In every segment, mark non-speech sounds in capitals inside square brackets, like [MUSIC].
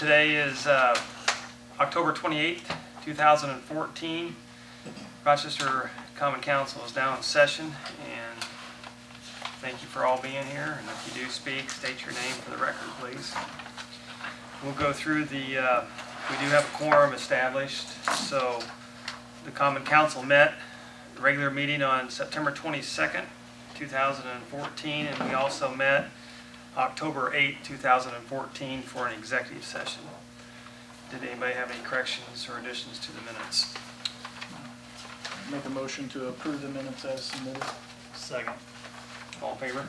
Today is uh, October 28th, 2014. Rochester Common Council is now in session, and thank you for all being here. And if you do speak, state your name for the record, please. We'll go through the, uh, we do have a quorum established, so the Common Council met, the regular meeting on September 22nd, 2014, and we also met October 8, 2014, for an executive session. Did anybody have any corrections or additions to the minutes? Make a motion to approve the minutes as submitted. Second. All in favor?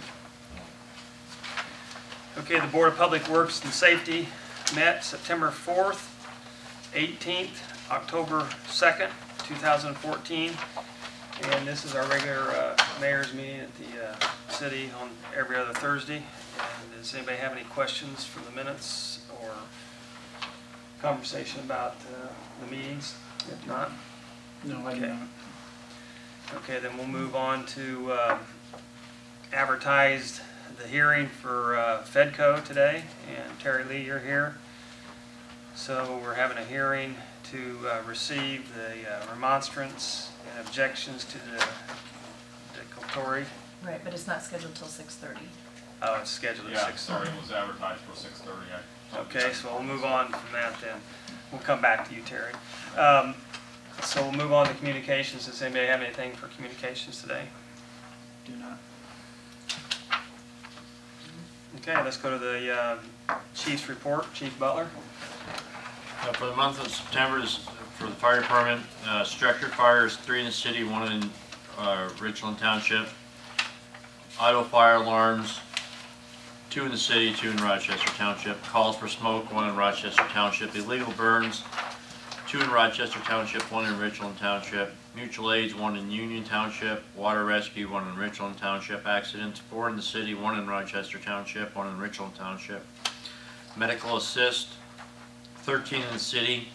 Okay, the Board of Public Works and Safety met September 4th, 18th, October 2nd, 2014. And this is our regular uh, mayor's meeting at the uh, city on every other Thursday. And does anybody have any questions for the minutes or conversation about uh, the meetings? If not, No, I do Okay. not. Okay, then we'll move on to uh, advertised the hearing for uh, Fedco today, and Terry Lee, you're here. So we're having a hearing to uh, receive the uh, remonstrance and objections to the declaratory. Right, but it's not scheduled till six thirty. Oh, it's scheduled at Yeah, six sorry, thirty. it was advertised for six thirty. Okay, so we'll move on from that then. We'll come back to you, Terry. Um, So we'll move on to communications. Does anybody have anything for communications today? Do not. Okay, let's go to the uh, chief's report. Chief Butler? Uh, For the month of September, is for the fire department, uh, structured fires, three in the city, one in uh, Richland Township. Idle fire alarms, two in the city, two in Rochester Township. Calls for smoke, one in Rochester Township. Illegal burns, two in Rochester Township, one in Richland Township. Mutual aids, one in Union Township. Water rescue, one in Richland Township. Accidents, four in the city, one in Rochester Township, one in Richland Township. Medical assist, 13 in the city,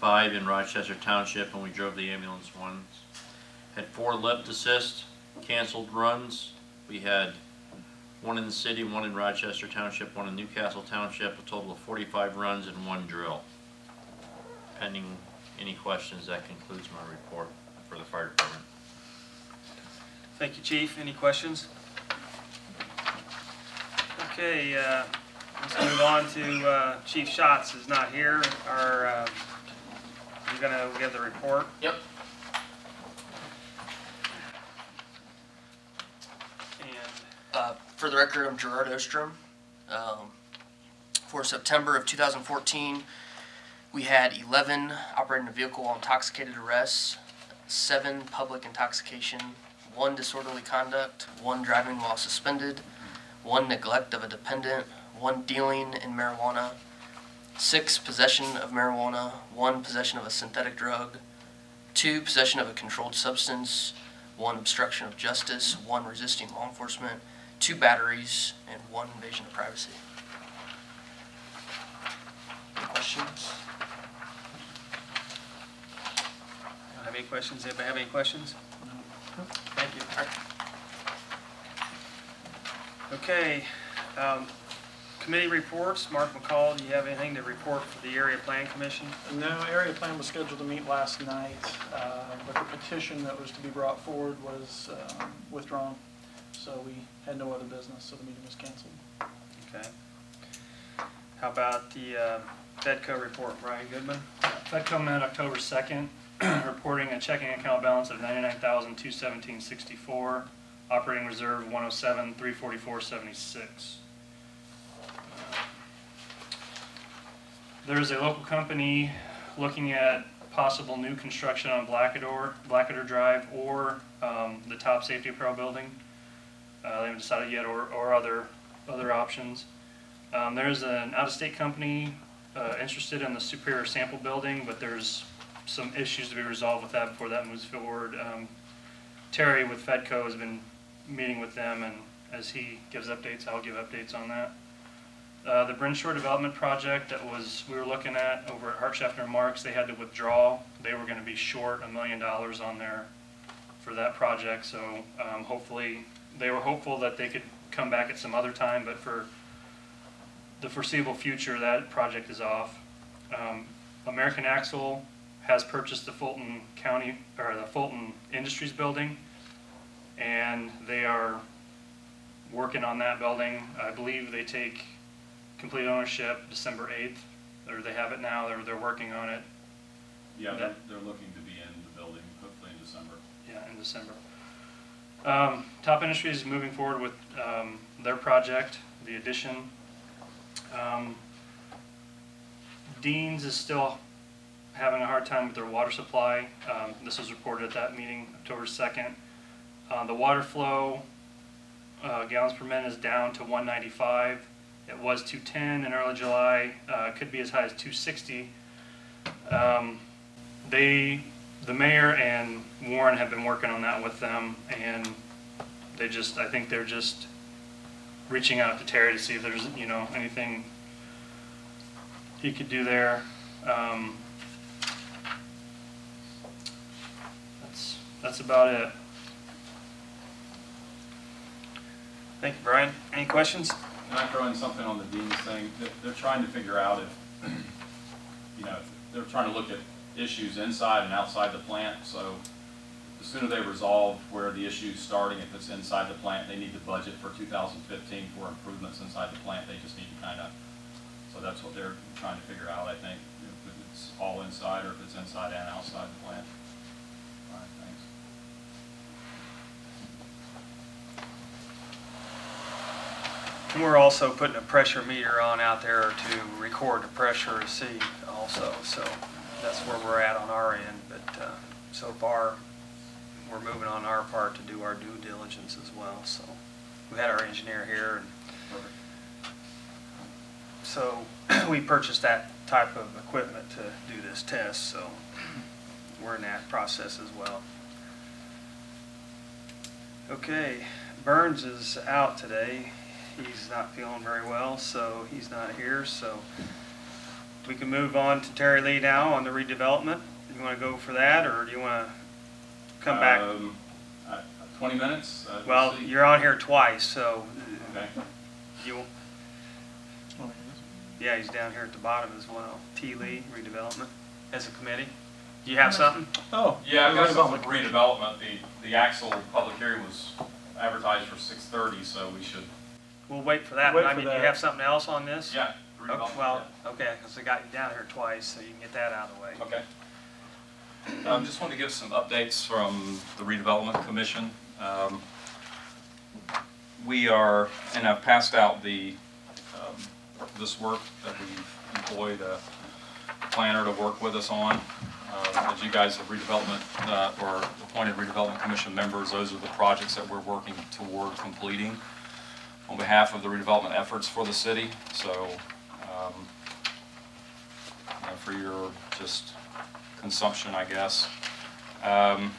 five in Rochester Township, and we drove the ambulance once. Had four lift assist, canceled runs. We had one in the city, one in Rochester Township, one in Newcastle Township, a total of 45 runs and one drill. Pending any questions, that concludes my report for the fire department. Thank you, Chief. Any questions? Okay, uh, let's move on to uh, Chief Schatz is not here. Our, uh, you're gonna give the report? Yep. And, Uh, For the record, I'm Gerard Ostrom. Um, For September of 2014, we had 11 operating a vehicle while intoxicated arrests, seven public intoxication, one disorderly conduct, one driving while suspended, one neglect of a dependent, one dealing in marijuana, six possession of marijuana, one possession of a synthetic drug, two possession of a controlled substance, one obstruction of justice, one resisting law enforcement, two batteries, and one invasion of privacy. Any questions? don't have any questions? Anybody have any questions? Thank you. Okay, um, committee reports. Mark McCall, do you have anything to report for the Area Plan Commission? No, area plan was scheduled to meet last night, uh, but the petition that was to be brought forward was um, withdrawn. So we had no other business, so the meeting was canceled. Okay. How about the uh, Fedco report, Brian Goodman? Fedco met October 2nd, [CLEARS THROAT] reporting a checking account balance of 99,217.64, operating reserve 107,344.76. There is a local company looking at possible new construction on Blackador, Blackador Drive, or um, the top safety apparel building. Uh, They haven't decided yet, or, or other, other options. Um, There's an out-of-state company uh, interested in the Superior Sample Building, but there's some issues to be resolved with that before that moves forward. Um, Terry with Fedco has been meeting with them, and as he gives updates, I'll give updates on that. Uh, The Brinshore Development Project that was, we were looking at over at Hart Schaffner Marx, they had to withdraw. They were gonna be short a million dollars on their, for that project, so um, hopefully, they were hopeful that they could come back at some other time, but for the foreseeable future, that project is off. Um, American Axle has purchased the Fulton County, or the Fulton Industries building, and they are working on that building. I believe they take complete ownership December eighth, or they have it now, they're, they're working on it, Yeah, they're, they're looking to be in the building hopefully in December. yeah, in December. Um, Top Industries is moving forward with, um, their project, the addition. Um, Dean's is still having a hard time with their water supply. Um, this was reported at that meeting, October second. Uh, the water flow, uh, gallons per minute is down to one ninety-five. It was two ten in early July, uh, could be as high as two sixty. Um, they, the mayor and Warren have been working on that with them, and they just, I think they're just reaching out to Terry to see if there's, you know, anything he could do there. Um, that's, that's about it. Thank you, Brian. Any questions? Can I throw in something on the Dean's thing? They're, they're trying to figure out if, [CLEARS THROAT] you know, they're trying to look at issues inside and outside the plant, so the sooner they resolve where the issue's starting, if it's inside the plant, they need to budget for two thousand fifteen for improvements inside the plant, they just need to kind of, so that's what they're trying to figure out, I think, if it's all inside or if it's inside and outside the plant. Thanks. And we're also putting a pressure meter on out there to record the pressure received also, so that's where we're at on our end. But uh, so far, we're moving on our part to do our due diligence as well, so. We had our engineer here, and so [CLEARS THROAT] we purchased that type of equipment to do this test, so we're in that process as well. Okay, Burns is out today. He's not feeling very well, so he's not here, so we can move on to Terry Lee now on the redevelopment. You want to go for that, or do you want to come back? Um, uh, Twenty minutes? Uh, we'll Well, see. you're on here twice, so Okay. you, yeah, he's down here at the bottom as well. T. Lee, redevelopment, as a committee. Do you have something? Oh. Yeah, I've got redevelopment. something for redevelopment. The, the Axle public hearing was advertised for six thirty, so we should, We'll wait for that, Wait but I for mean, do you have something else on this? yeah. Okay, Well, okay, because I got you down here twice, so you can get that out of the way. Okay. Um, just wanted to give some updates from the redevelopment commission. Um, We are, and I've passed out the, um, this work that we've employed a planner to work with us on. Uh, As you guys have redevelopment, uh, or appointed redevelopment commission members, those are the projects that we're working toward completing on behalf of the redevelopment efforts for the city. So, um, you know, for your just consumption, I guess. Um,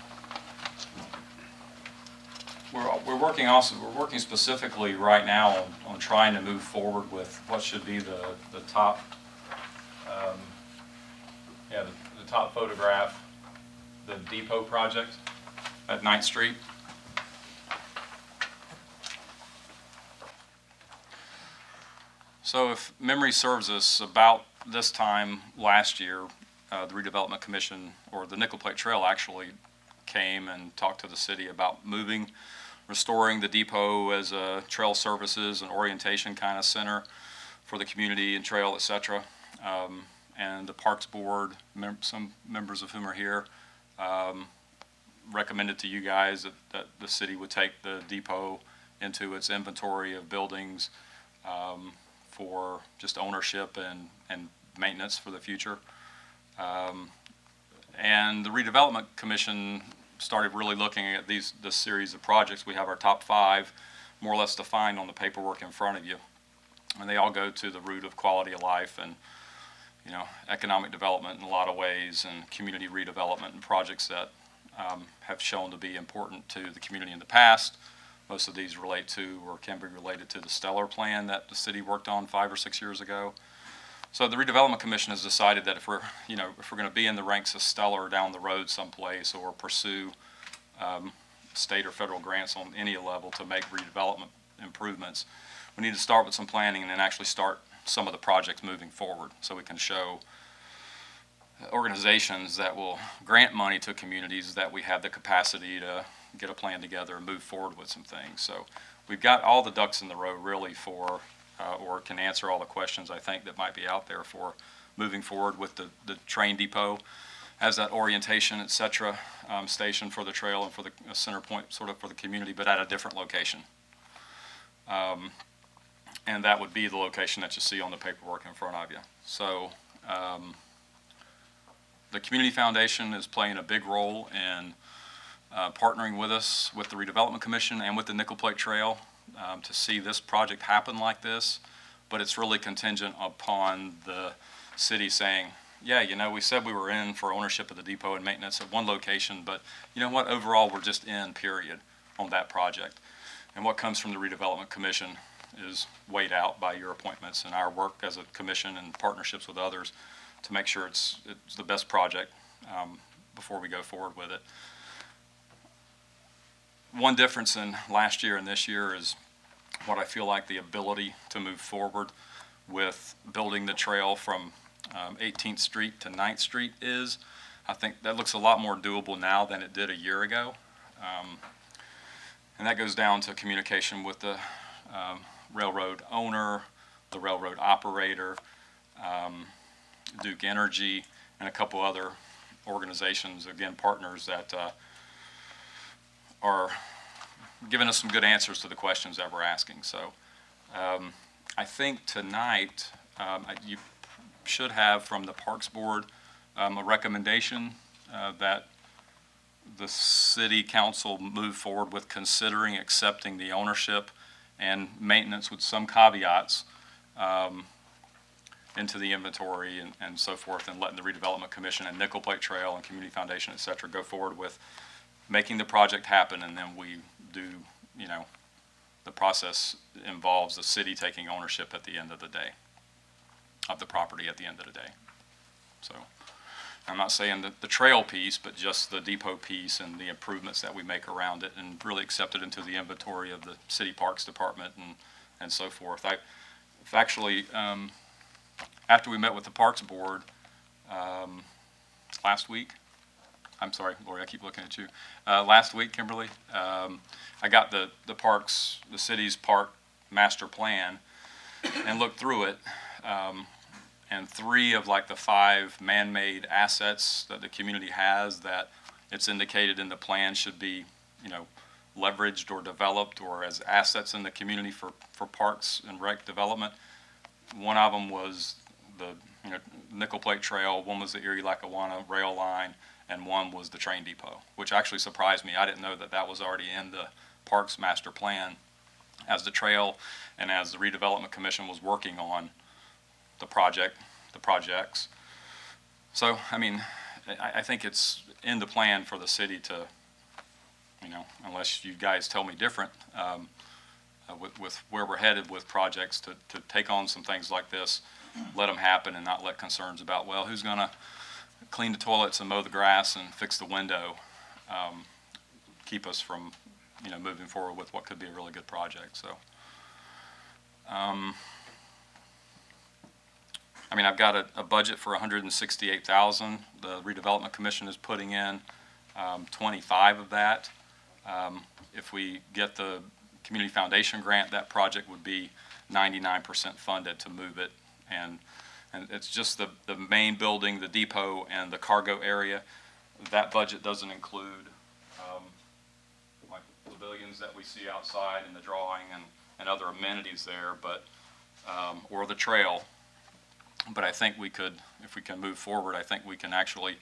We're, we're working also, we're working specifically right now on, on trying to move forward with what should be the, the top, um, yeah, the, the top photograph, the depot project at Ninth Street. So if memory serves us, about this time last year, uh, the redevelopment commission, or the Nickel Plate Trail actually came and talked to the city about moving, restoring the depot as a trail services and orientation kind of center for the community and trail, et cetera. Um, and the Parks Board, mem- some members of whom are here, um, recommended to you guys that, that the city would take the depot into its inventory of buildings, um, for just ownership and, and maintenance for the future. Um, And the redevelopment commission started really looking at these, this series of projects. We have our top five more or less defined on the paperwork in front of you. And they all go to the root of quality of life and, you know, economic development in a lot of ways and community redevelopment and projects that um, have shown to be important to the community in the past. Most of these relate to or can be related to the Stellar Plan that the city worked on five or six years ago. So the redevelopment commission has decided that if we're, you know, if we're going to be in the ranks of Stellar down the road someplace or pursue um, state or federal grants on any level to make redevelopment improvements, we need to start with some planning and then actually start some of the projects moving forward, so we can show organizations that will grant money to communities that we have the capacity to get a plan together and move forward with some things. So we've got all the ducks in the row really for, uh, or can answer all the questions I think that might be out there for moving forward with the, the train depot as that orientation, et cetera, um, station for the trail and for the uh, center point, sort of for the community, but at a different location. Um, and that would be the location that you see on the paperwork in front of you. So, um, the Community Foundation is playing a big role in uh, partnering with us, with the Redevelopment Commission and with the Nickel Plate Trail um, to see this project happen like this. But it's really contingent upon the city saying, yeah, you know, we said we were in for ownership of the depot and maintenance at one location, but you know what, overall, we're just in, period, on that project. And what comes from the Redevelopment Commission is weighed out by your appointments and our work as a commission and partnerships with others to make sure it's, it's the best project um, before we go forward with it. One difference in last year and this year is what I feel like the ability to move forward with building the trail from um, 18th Street to 9th Street is. I think that looks a lot more doable now than it did a year ago. Um, And that goes down to communication with the um, railroad owner, the railroad operator, um, Duke Energy, and a couple other organizations, again, partners that uh, are giving us some good answers to the questions that we're asking. So um, I think tonight, um, you should have from the Parks Board um, a recommendation uh, that the city council move forward with considering accepting the ownership and maintenance with some caveats um, into the inventory and, and so forth, and letting the redevelopment commission and Nickel Plate Trail and Community Foundation, et cetera, go forward with making the project happen, and then we do, you know, the process involves the city taking ownership at the end of the day, of the property at the end of the day. So, I'm not saying that the trail piece, but just the depot piece and the improvements that we make around it and really accept it into the inventory of the city parks department and, and so forth. I, actually, um, after we met with the Parks Board, um, last week, I'm sorry, Lori, I keep looking at you. Uh, last week, Kimberly, um, I got the, the parks, the city's park master plan and looked through it. Um, and three of like the five man-made assets that the community has that it's indicated in the plan should be, you know, leveraged or developed or as assets in the community for, for parks and rec development. One of them was the, you know, Nickel Plate Trail, one was the Erie Lackawanna Rail Line, and one was the train depot, which actually surprised me. I didn't know that that was already in the Parks Master Plan as the trail and as the redevelopment commission was working on the project, the projects. So, I mean, I, I think it's in the plan for the city to, you know, unless you guys tell me different, um, uh, with, with where we're headed with projects, to, to take on some things like this, let them happen and not let concerns about, well, who's gonna clean the toilets and mow the grass and fix the window, um, keep us from, you know, moving forward with what could be a really good project, so. Um, I mean, I've got a, a budget for hundred and sixty-eight thousand. The redevelopment commission is putting in, um, twenty-five of that. Um, if we get the community foundation grant, that project would be ninety-nine percent funded to move it. And, and it's just the, the main building, the depot, and the cargo area. That budget doesn't include, um, like pavilions that we see outside in the drawing and, and other amenities there, but, um, or the trail. But I think we could, if we can move forward, I think we can actually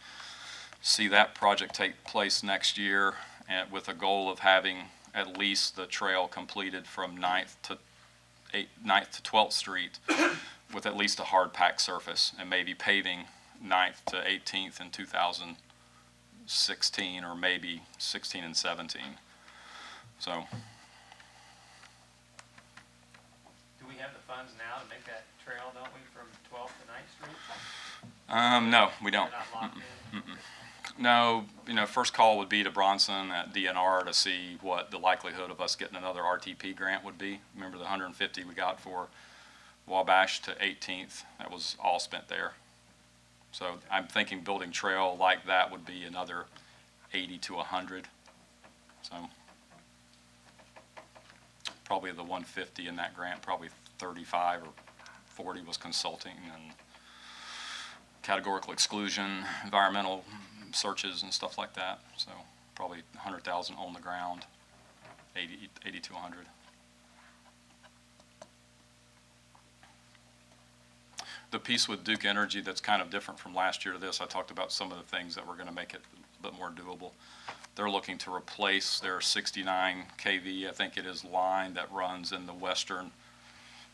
see that project take place next year and with a goal of having at least the trail completed from Ninth to eight, Ninth to Twelfth Street with at least a hard packed surface and maybe paving Ninth to Eighteenth in two thousand sixteen or maybe sixteen and seventeen. So, Do we have the funds now to make that trail, don't we, from 12th to 9th Street? um, no, we don't. Not locked in? No, you know, first call would be to Bronson at DNR to see what the likelihood of us getting another RTP grant would be. Remember the hundred and fifty we got for Wabash to 18th, that was all spent there. So I'm thinking building trail like that would be another 80 to 100. So probably the 150 in that grant, probably 35 or 40 was consulting and categorical exclusion, environmental searches and stuff like that. So probably 100,000 on the ground, 80, 80 to 100. The piece with Duke Energy that's kind of different from last year to this, I talked about some of the things that were going to make it a bit more doable. They're looking to replace their 69 KV, I think it is, line that runs in the western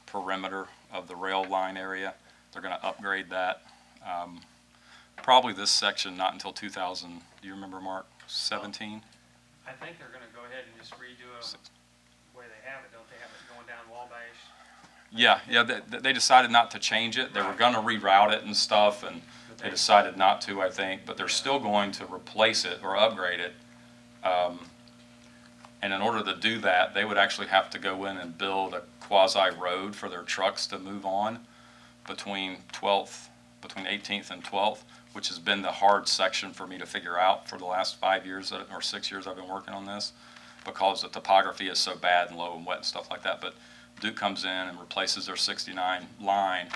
perimeter of the rail line area. They're going to upgrade that. Um, Probably this section, not until 2000, do you remember, Mark, 17? I think they're gonna go ahead and just redo it the way they have it, don't they have it going down Wabash? Yeah, yeah, they, they decided not to change it. They were gonna reroute it and stuff, and they decided not to, I think, but they're still going to replace it or upgrade it. Um, And in order to do that, they would actually have to go in and build a quasi-road for their trucks to move on between 12th, between 18th and 12th, which has been the hard section for me to figure out for the last five years or six years I've been working on this, because the topography is so bad and low and wet and stuff like that. But Duke comes in and replaces their 69 line.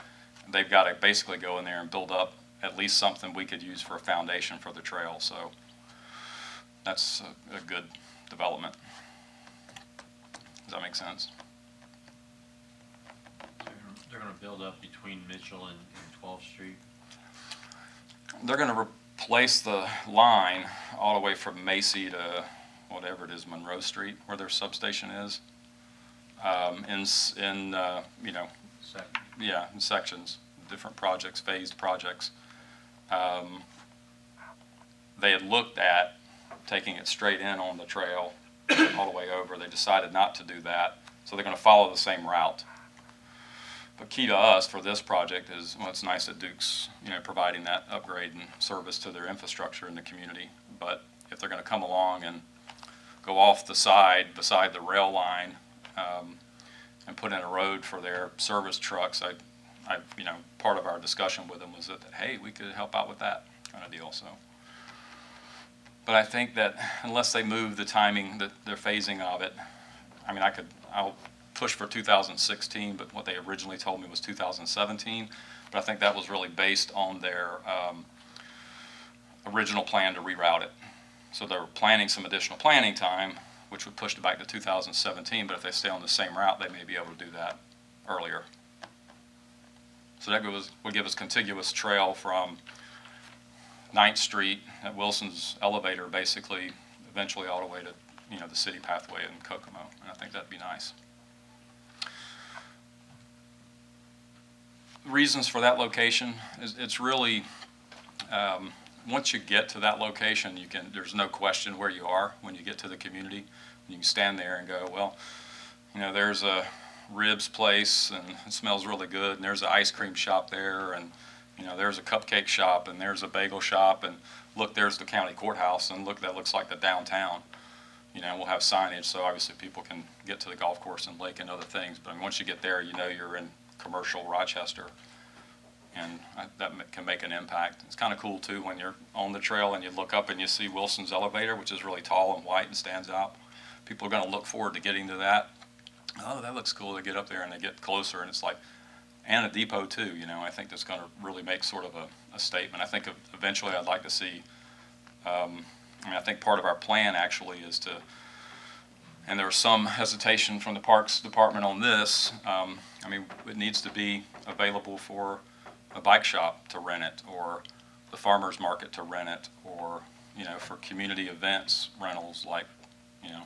They've got to basically go in there and build up at least something we could use for a foundation for the trail. So that's a, a good development. Does that make sense? They're gonna build up between Mitchell and, and 12th Street. They're going to replace the line all the way from Macy to whatever it is, Monroe Street, where their substation is. Um, in, s- in, uh, you know, Second. Yeah, in sections, different projects, phased projects. Um, They had looked at taking it straight in on the trail all the way over. They decided not to do that, so they're gonna follow the same route. But key to us for this project is, well, it's nice that Duke's, you know, providing that upgrade and service to their infrastructure in the community. But if they're gonna come along and go off the side, beside the rail line, um, and put in a road for their service trucks, I, I, you know, part of our discussion with them was that, hey, we could help out with that kind of deal, so. But I think that unless they move the timing, that their phasing of it, I mean, I could, I'll push for two thousand sixteen, but what they originally told me was two thousand seventeen. But I think that was really based on their, um, original plan to reroute it. So they were planning some additional planning time, which would push it back to 2017, but if they stay on the same route, they may be able to do that earlier. So that goes, would give us contiguous trail from Ninth Street at Wilson's elevator, basically, eventually all the way to, you know, the city pathway in Kokomo, and I think that'd be nice. Reasons for that location is, it's really, um, once you get to that location, you can, there's no question where you are when you get to the community. You can stand there and go, well, you know, there's a ribs place and it smells really good, and there's an ice cream shop there, and, you know, there's a cupcake shop, and there's a bagel shop, and look, there's the county courthouse, and look, that looks like the downtown. You know, we'll have signage, so obviously people can get to the golf course and lake and other things, but I mean, once you get there, you know you're in commercial Rochester and that can make an impact. It's kind of cool too, when you're on the trail and you look up and you see Wilson's elevator, which is really tall and white and stands out. People are going to look forward to getting to that. Oh, that looks cool. They get up there and they get closer and it's like, and a depot too, you know, I think that's going to really make sort of a, a statement. I think eventually I'd like to see, um, I mean, I think part of our plan actually is to, and there was some hesitation from the Parks Department on this. Um, I mean, it needs to be available for a bike shop to rent it, or the farmer's market to rent it, or, you know, for community events rentals, like, you know,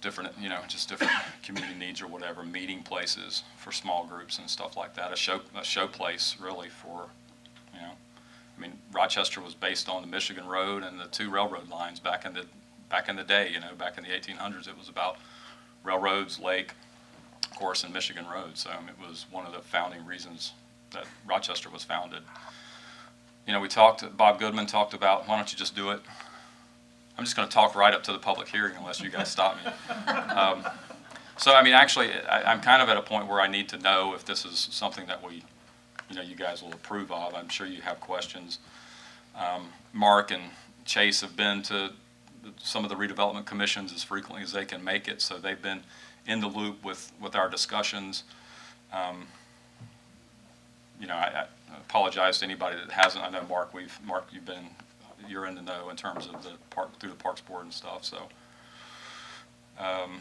different, you know, just different [COUGHS] community needs or whatever, meeting places for small groups and stuff like that, a show, a show place really for, you know, I mean, Rochester was based on the Michigan Road and the two railroad lines back in the, back in the day, you know, back in the eighteen hundreds, it was about railroads, lake, of course, and Michigan Road, so it was one of the founding reasons that Rochester was founded. You know, we talked, Bob Goodman talked about, why don't you just do it? I'm just gonna talk right up to the public hearing unless you guys stop me. Um, So, I mean, actually, I, I'm kind of at a point where I need to know if this is something that we, you know, you guys will approve of. I'm sure you have questions. Um, Mark and Chase have been to some of the redevelopment commissions as frequently as they can make it, so they've been in the loop with, with our discussions. Um, You know, I, I apologize to anybody that hasn't. I know, Mark, we've, Mark, you've been, you're in the know in terms of the park, through the Parks Board and stuff, so. Um,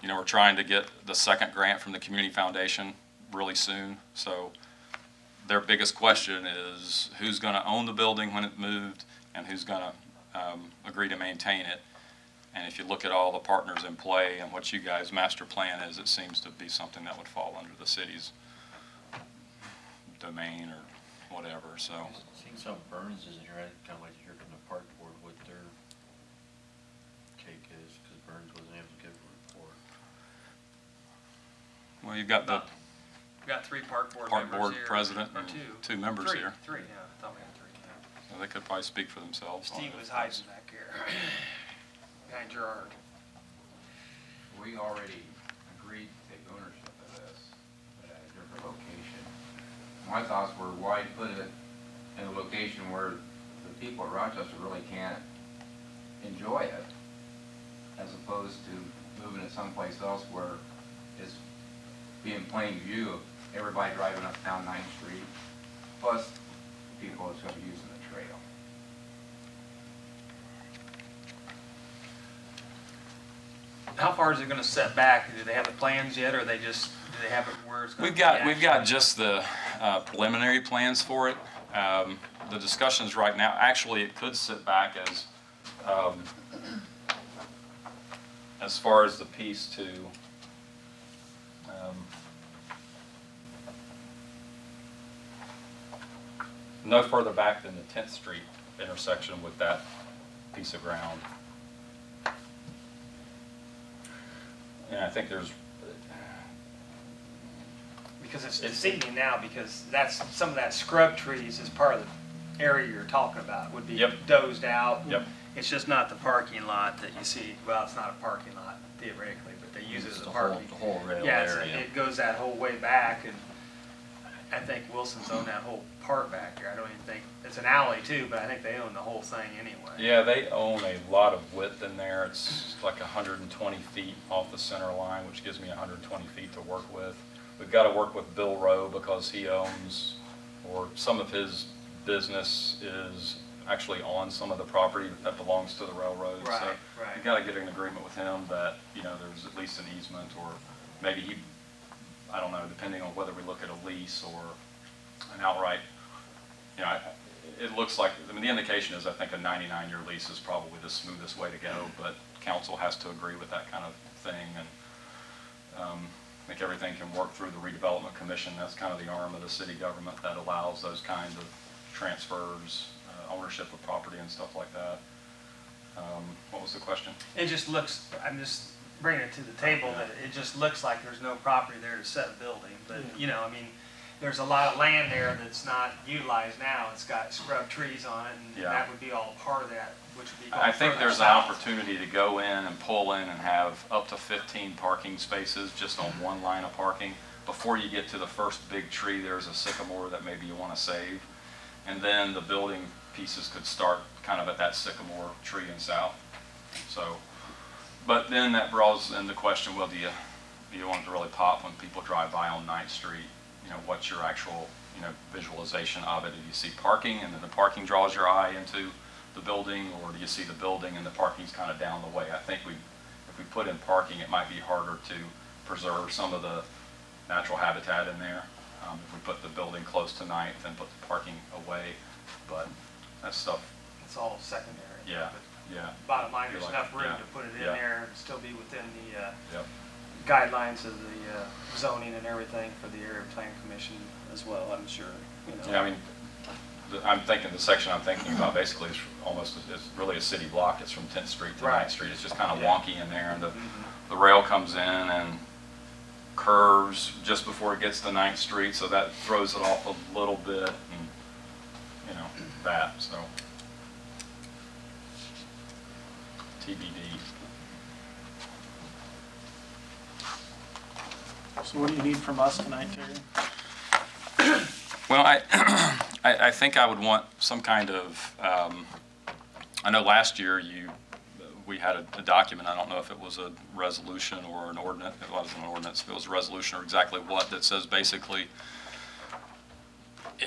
You know, we're trying to get the second grant from the Community Foundation really soon, so their biggest question is who's gonna own the building when it moved and who's gonna, um, agree to maintain it? And if you look at all the partners in play and what you guys' master plan is, it seems to be something that would fall under the city's domain or whatever, so. Seeing some Burns isn't here, I'd kind of like to hear from the park board what their take is, because Burns wasn't able to give a report. Well, you've got the uh, We've got three park board park members board here. president Or and two. two members Three, here. Three, yeah, I thought we had three. yeah. So They could probably speak for themselves. on Steve it. was hiding back here, [CLEARS THROAT] behind Gerard. We already agreed to take ownership of this, but at a different location. My thoughts were, why put it in a location where the people of Rochester really can't enjoy it, as opposed to moving it someplace else where it's being plain view of everybody driving up down Ninth Street, plus people that's gonna be using the trail. How far is it gonna set back? Do they have the plans yet, or they just, do they have it where it's gonna We've got, we've got just the uh, preliminary plans for it. Um, The discussions right now, actually, it could sit back as, um, as far as the piece to, um, no further back than the Tenth Street intersection with that piece of ground. And I think there's, Because it's deceiving now, because that's, some of that scrub trees is part of the area you're talking about, would be Yep. dozed out. Yep. It's just not the parking lot that you see, well, it's not a parking lot theoretically, but they use it as a The whole- parking. The whole rail Yeah, it's- area. it goes that whole way back, and I think Wilson's own that whole part back there. I don't even think, it's an alley too, but I think they own the whole thing anyway. Yeah, they own a lot of width in there. It's like hundred and twenty feet off the center line, which gives me hundred and twenty feet to work with. We've got to work with Bill Rowe because he owns, or some of his business is actually on some of the property that belongs to the railroad. So Right, right. We've got to get an agreement with him that, you know, there's at least an easement or maybe he, I don't know, depending on whether we look at a lease or an outright you know, I- it looks like, I mean, the indication is I think a 99-year lease is probably the smoothest way to go, but council has to agree with that kind of thing, and um, I think everything can work through the redevelopment commission. That's kind of the arm of the city government that allows those kinds of transfers, uh, ownership of property and stuff like that. Um, What was the question? It just looks, I'm just bringing it to the table, that it just looks like there's no property there to set a building. But, you know, I mean, there's a lot of land there that's not utilized now. It's got scrub trees on it, and Yeah. that would be all part of that, which would be I think further there's an south. opportunity to go in and pull in and have up to 15 parking spaces just on one line of parking. Before you get to the first big tree, there's a sycamore that maybe you want to save. And then the building pieces could start kind of at that sycamore tree and south. So, but then that draws in the question, well, do you, do you want it to really pop when people drive by on Ninth Street? You know, what's your actual, you know, visualization of it? Do you see parking and then the parking draws your eye into the building? Or do you see the building and the parking's kind of down the way? I think we, if we put in parking, it might be harder to preserve some of the natural habitat in there. Um, if we put the building close to Ninth and put the parking away, but that stuff, It's all secondary. yeah, But yeah, Bottom line, there's You're enough room yeah, to put it in yeah. there and still be within the uh, yep. guidelines of the uh, zoning and everything for the area plan commission as well, I'm sure, you know. Yeah, I mean, the- I'm thinking, the section I'm thinking about basically is almost, it's really a city block. It's from 10th Street to Right. 9th Street. It's just kind of Yeah. wonky in there, and the, Mhm. the rail comes in and curves just before it gets to 9th Street, so that throws it off a little bit, and, you know, that, so. TBD. So what do you need from us tonight, Terry? Well, I, [CLEARS THROAT] I, I think I would want some kind of, um, I know last year you, we had a, a document, I don't know if it was a resolution or an ordinance, it wasn't an ordinance, if it was a resolution or exactly what, that says basically,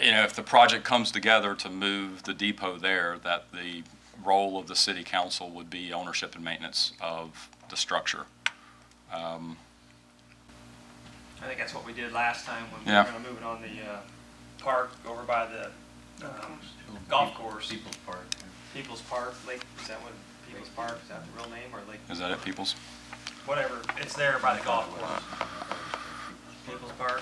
you know, if the project comes together to move the depot there, that the role of the city council would be ownership and maintenance of the structure. Um, I think that's what we did last time when we Yeah. were gonna move it on the, uh, park over by the, um, golf course. People's Park. People's Park, Lake, is that what, People's Park, is that the real name, or Lake, Is that it, Peoples? whatever, it's there by the golf course. People's Park.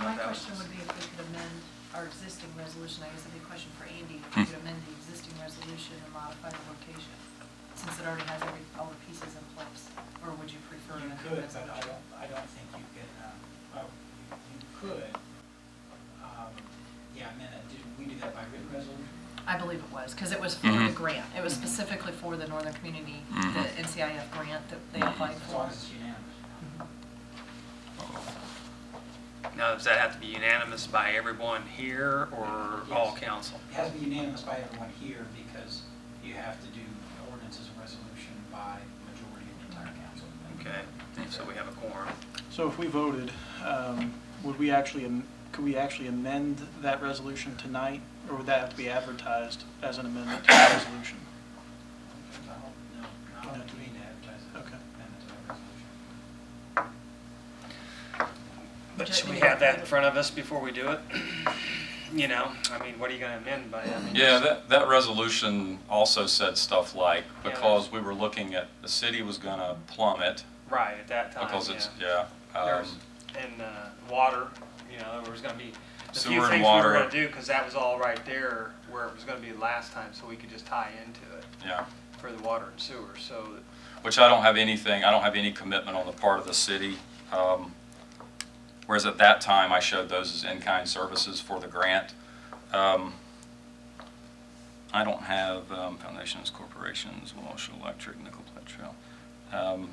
I My that was- question would be if we could amend our existing resolution, I guess that'd be a question for Andy, if Hmm. we could amend the existing resolution and modify the location, since it already has every, all the pieces in place, or would you prefer You a new could, but I resolution? don't, I don't think you can, uh, oh, you you could. Yeah, I mean, uh, did we do that by written resolution? I believe it was, because it was for the Mhm. grant, it was specifically for the Northern Community, Mhm. the NCIF grant that they applied As for. long as it's unanimous. Now, does that have to be unanimous by everyone here or all Yes. council? It has to be unanimous by everyone here because you have to do ordinances and resolution by majority of the entire council. Okay, so we have a quorum. So if we voted, um, would we actually, am- could we actually amend that resolution tonight? Or would that have to be advertised as an amendment to the resolution? No, no, no, you need to advertise it. Okay. Amendment to that resolution. But should we have that in front of us before we do it? You know, I mean, what are you gonna amend by? I mean, Yeah, that, that resolution also said stuff like, Yeah. because we were looking at, the city was gonna plummet, Right, at that time, because it's, yeah. yeah. There's, um, and, uh, water, you know, there was gonna be a few Sewer and things we water. were gonna do, cause that was all right there where it was gonna be last time, so we could just tie into it Yeah, for the water and sewer, so. which I don't have anything, I don't have any commitment on the part of the city. Um, Whereas at that time, I showed those as in-kind services for the grant. Um, I don't have um, foundations, corporations, Walsh Electric, Nickel Plate Trail. Um,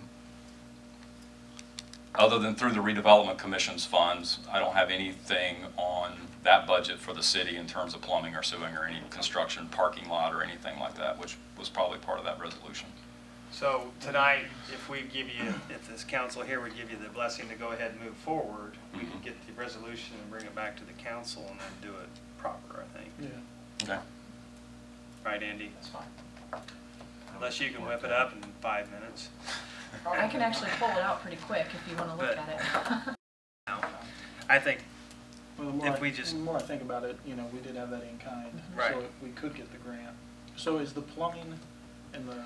Other than through the redevelopment commission's funds, I don't have anything on that budget for the city in terms of plumbing or sewing or any construction, parking lot or anything like that, which was probably part of that resolution. So tonight, if we give you, if this council here would give you the blessing to go ahead and move forward, we mm-hmm. could get the resolution and bring it back to the council and then do it proper, I think. Yeah. Okay. Right, Andy? That's fine. Unless you can whip it up in five minutes. I can actually pull it out pretty quick if you want to look But- at it. No. [LAUGHS] I think, Well, the more, If I- we just- the more I think about it, you know, we did have that in kind. Right. So we could get the grant. So is the plumbing and the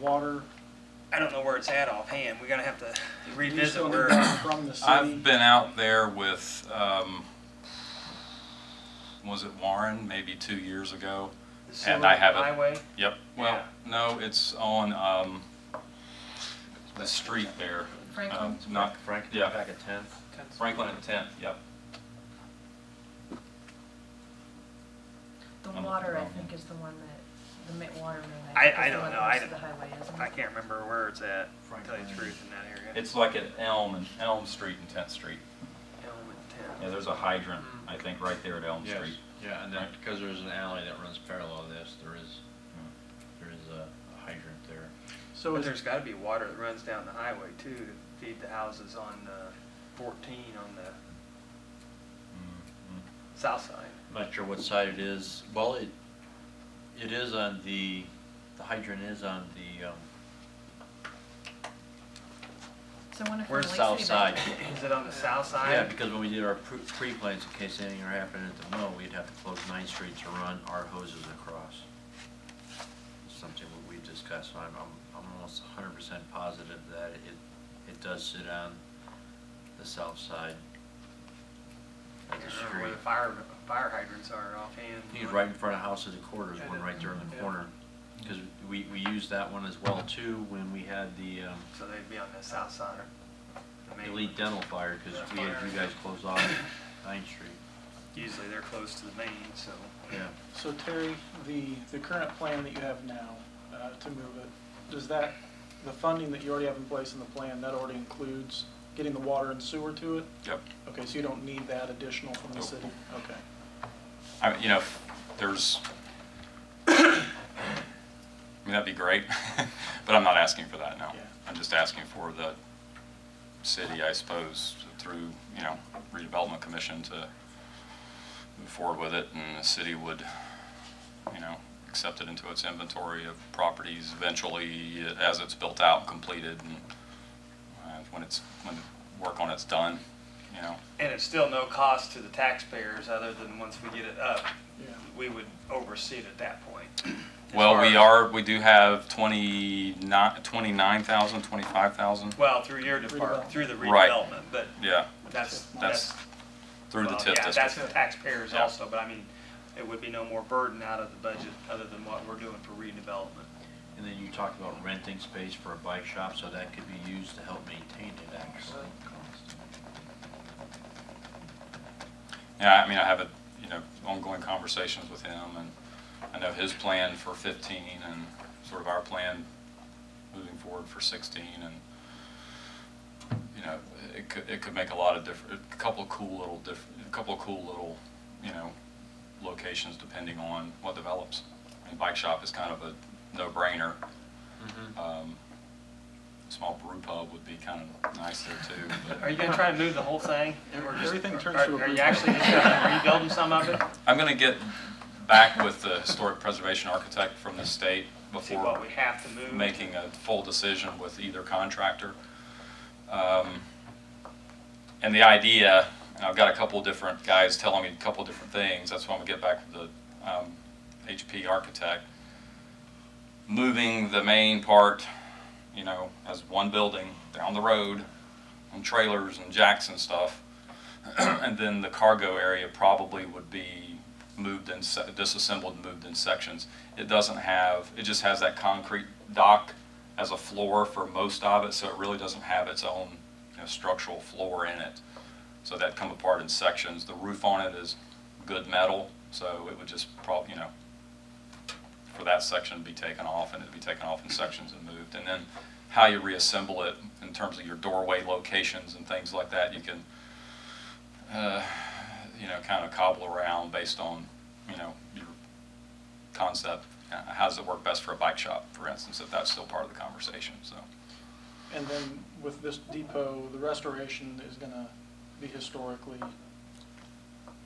water? I don't know where it's at offhand. We're gonna have to do you revisit still need where. that From the city? I've been out there with, um, was it Warren, maybe two years ago? The And I sewer haven't- Highway. Yep, well, no, it's on, um, the street there. Franklin? Um, Not, Franklin, Yeah. back at Tenth. Franklin and Tenth, yep. The I'm- water, I I'm- think, is the one that, the ma- water main, I- I think, I is the don't one know. that I goes to the highway, isn't I it? can't remember where it's at, to tell you the Franklin. truth in that area. It's like at Elm and, Elm Street and Tenth Street. Elm and Tenth. Yeah, there's a hydrant, I think, right there at Elm Yes, Street. Yeah, and then, because there's an alley that runs parallel to this, there is, there is a hydrant there. So But is, there's gotta be water that runs down the highway too, to feed the houses on, uh, fourteen on the Mhm. south side. I'm not sure what side it is. Well, it, it is on the, the hydrant is on the, um, So I wonder if Where's the south side? Is it on the south side? yeah, because when we did our pre- pre-plans, in case anything were happening at the mill, we'd have to close Ninth Street to run our hoses across. Something that we discussed, I'm, I'm, I'm almost hundred percent positive that it, it does sit on the south side I of the can't remember where street. the fire, fire hydrants are offhand. He's right in front of House of the Quarters, one right there in the corner. Because we, we used that one as well too, when we had the, um, So they'd be on the south side. The main Elite ones. Dental Fire, because we had you guys close off [COUGHS] Ninth Street. Usually they're close to the main, so. Yeah. so Terry, the, the current plan that you have now, uh, to move it, does that, the funding that you already have in place in the plan, that already includes getting the water and sewer to it? Yep. Okay, so you don't need that additional from the Nope. city? Okay. I, you know, there's, I mean, that'd be great, [LAUGHS] but I'm not asking for that, no. Yeah. I'm just asking for the city, I suppose, through, you know, redevelopment commission to move forward with it, and the city would, you know, accept it into its inventory of properties eventually as it's built out and completed, and uh, when it's, when the work on it's done, you know. And it's still no cost to the taxpayers, other than once we get it up, Yeah. we would oversee it at that point. As Well, we are, we do have 29 29,000, 25,000, Well, through your department, through the Right. redevelopment, but yeah, that's, that's that's. through the well, TIF Yeah, that's district. the taxpayers Yeah. also, but I mean, it would be no more burden out of the budget, other than what we're doing for redevelopment. And then you talked about renting space for a bike shop, so that could be used to help maintain it actually. Yeah, I mean, I have a, you know, ongoing conversations with him, and I know his plan for 15, and sort of our plan moving forward for 16, and, you know, it could, it could make a lot of different, a couple of cool little diff, a couple of cool little, you know, locations depending on what develops. and bike shop is kind of a no-brainer. Um, Small brew pub would be kind of nice there too, but. Are you gonna try to move the whole thing? Every- Or just- everything turns are- to a Are you actually pub. just gonna rebuilding some of it? I'm gonna get back with the historic preservation architect from the state See what before we have to move? making a full decision with either contractor. Um, And the idea, and I've got a couple of different guys telling me a couple of different things, that's why I'm gonna get back to the um, HP architect. Moving the main part, you know, as one building down the road on trailers and jacks and stuff. [CLEARS THROAT] And then the cargo area probably would be moved in, disassembled and moved in sections. It doesn't have, it just has that concrete dock as a floor for most of it, so it really doesn't have its own, you know, structural floor in it. So that come apart in sections. The roof on it is good metal, so it would just probably, you know, for that section be taken off and it'd be taken off in sections and moved. And then how you reassemble it in terms of your doorway locations and things like that, you can, uh, you know, kind of cobble around based on, you know, your concept. Uh, How does it work best for a bike shop, for instance, if that's still part of the conversation, so. And then with this depot, the restoration is gonna be historically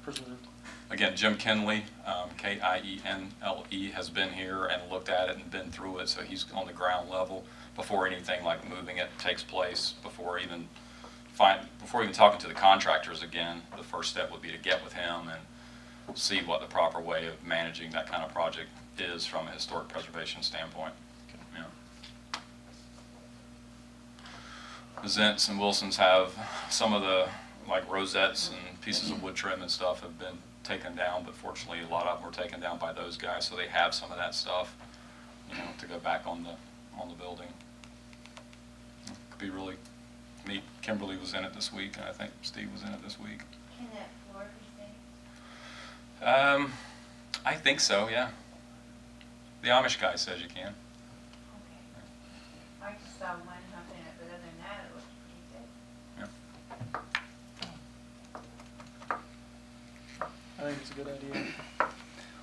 preserved. Again, Jim Kienle, um, K-I-E-N-L-E, E, has been here and looked at it and been through it, so he's on the ground level before anything like moving it takes place, before even find, before even talking to the contractors again, the first step would be to get with him and see what the proper way of managing that kind of project is from a historic preservation standpoint. Yeah. The Zents and Wilsons have some of the, like rosettes and pieces of wood trim and stuff have been taken down, but fortunately, a lot of them were taken down by those guys, so they have some of that stuff, you know, to go back on the, on the building. Could be really neat. Kimberly was in it this week, and I think Steve was in it this week. Can that floor be safe? Um, I think so, yeah. The Amish guy says you can. Okay. I just saw one hump in it, but other than that, it looked pretty good. Yeah. I think it's a good idea.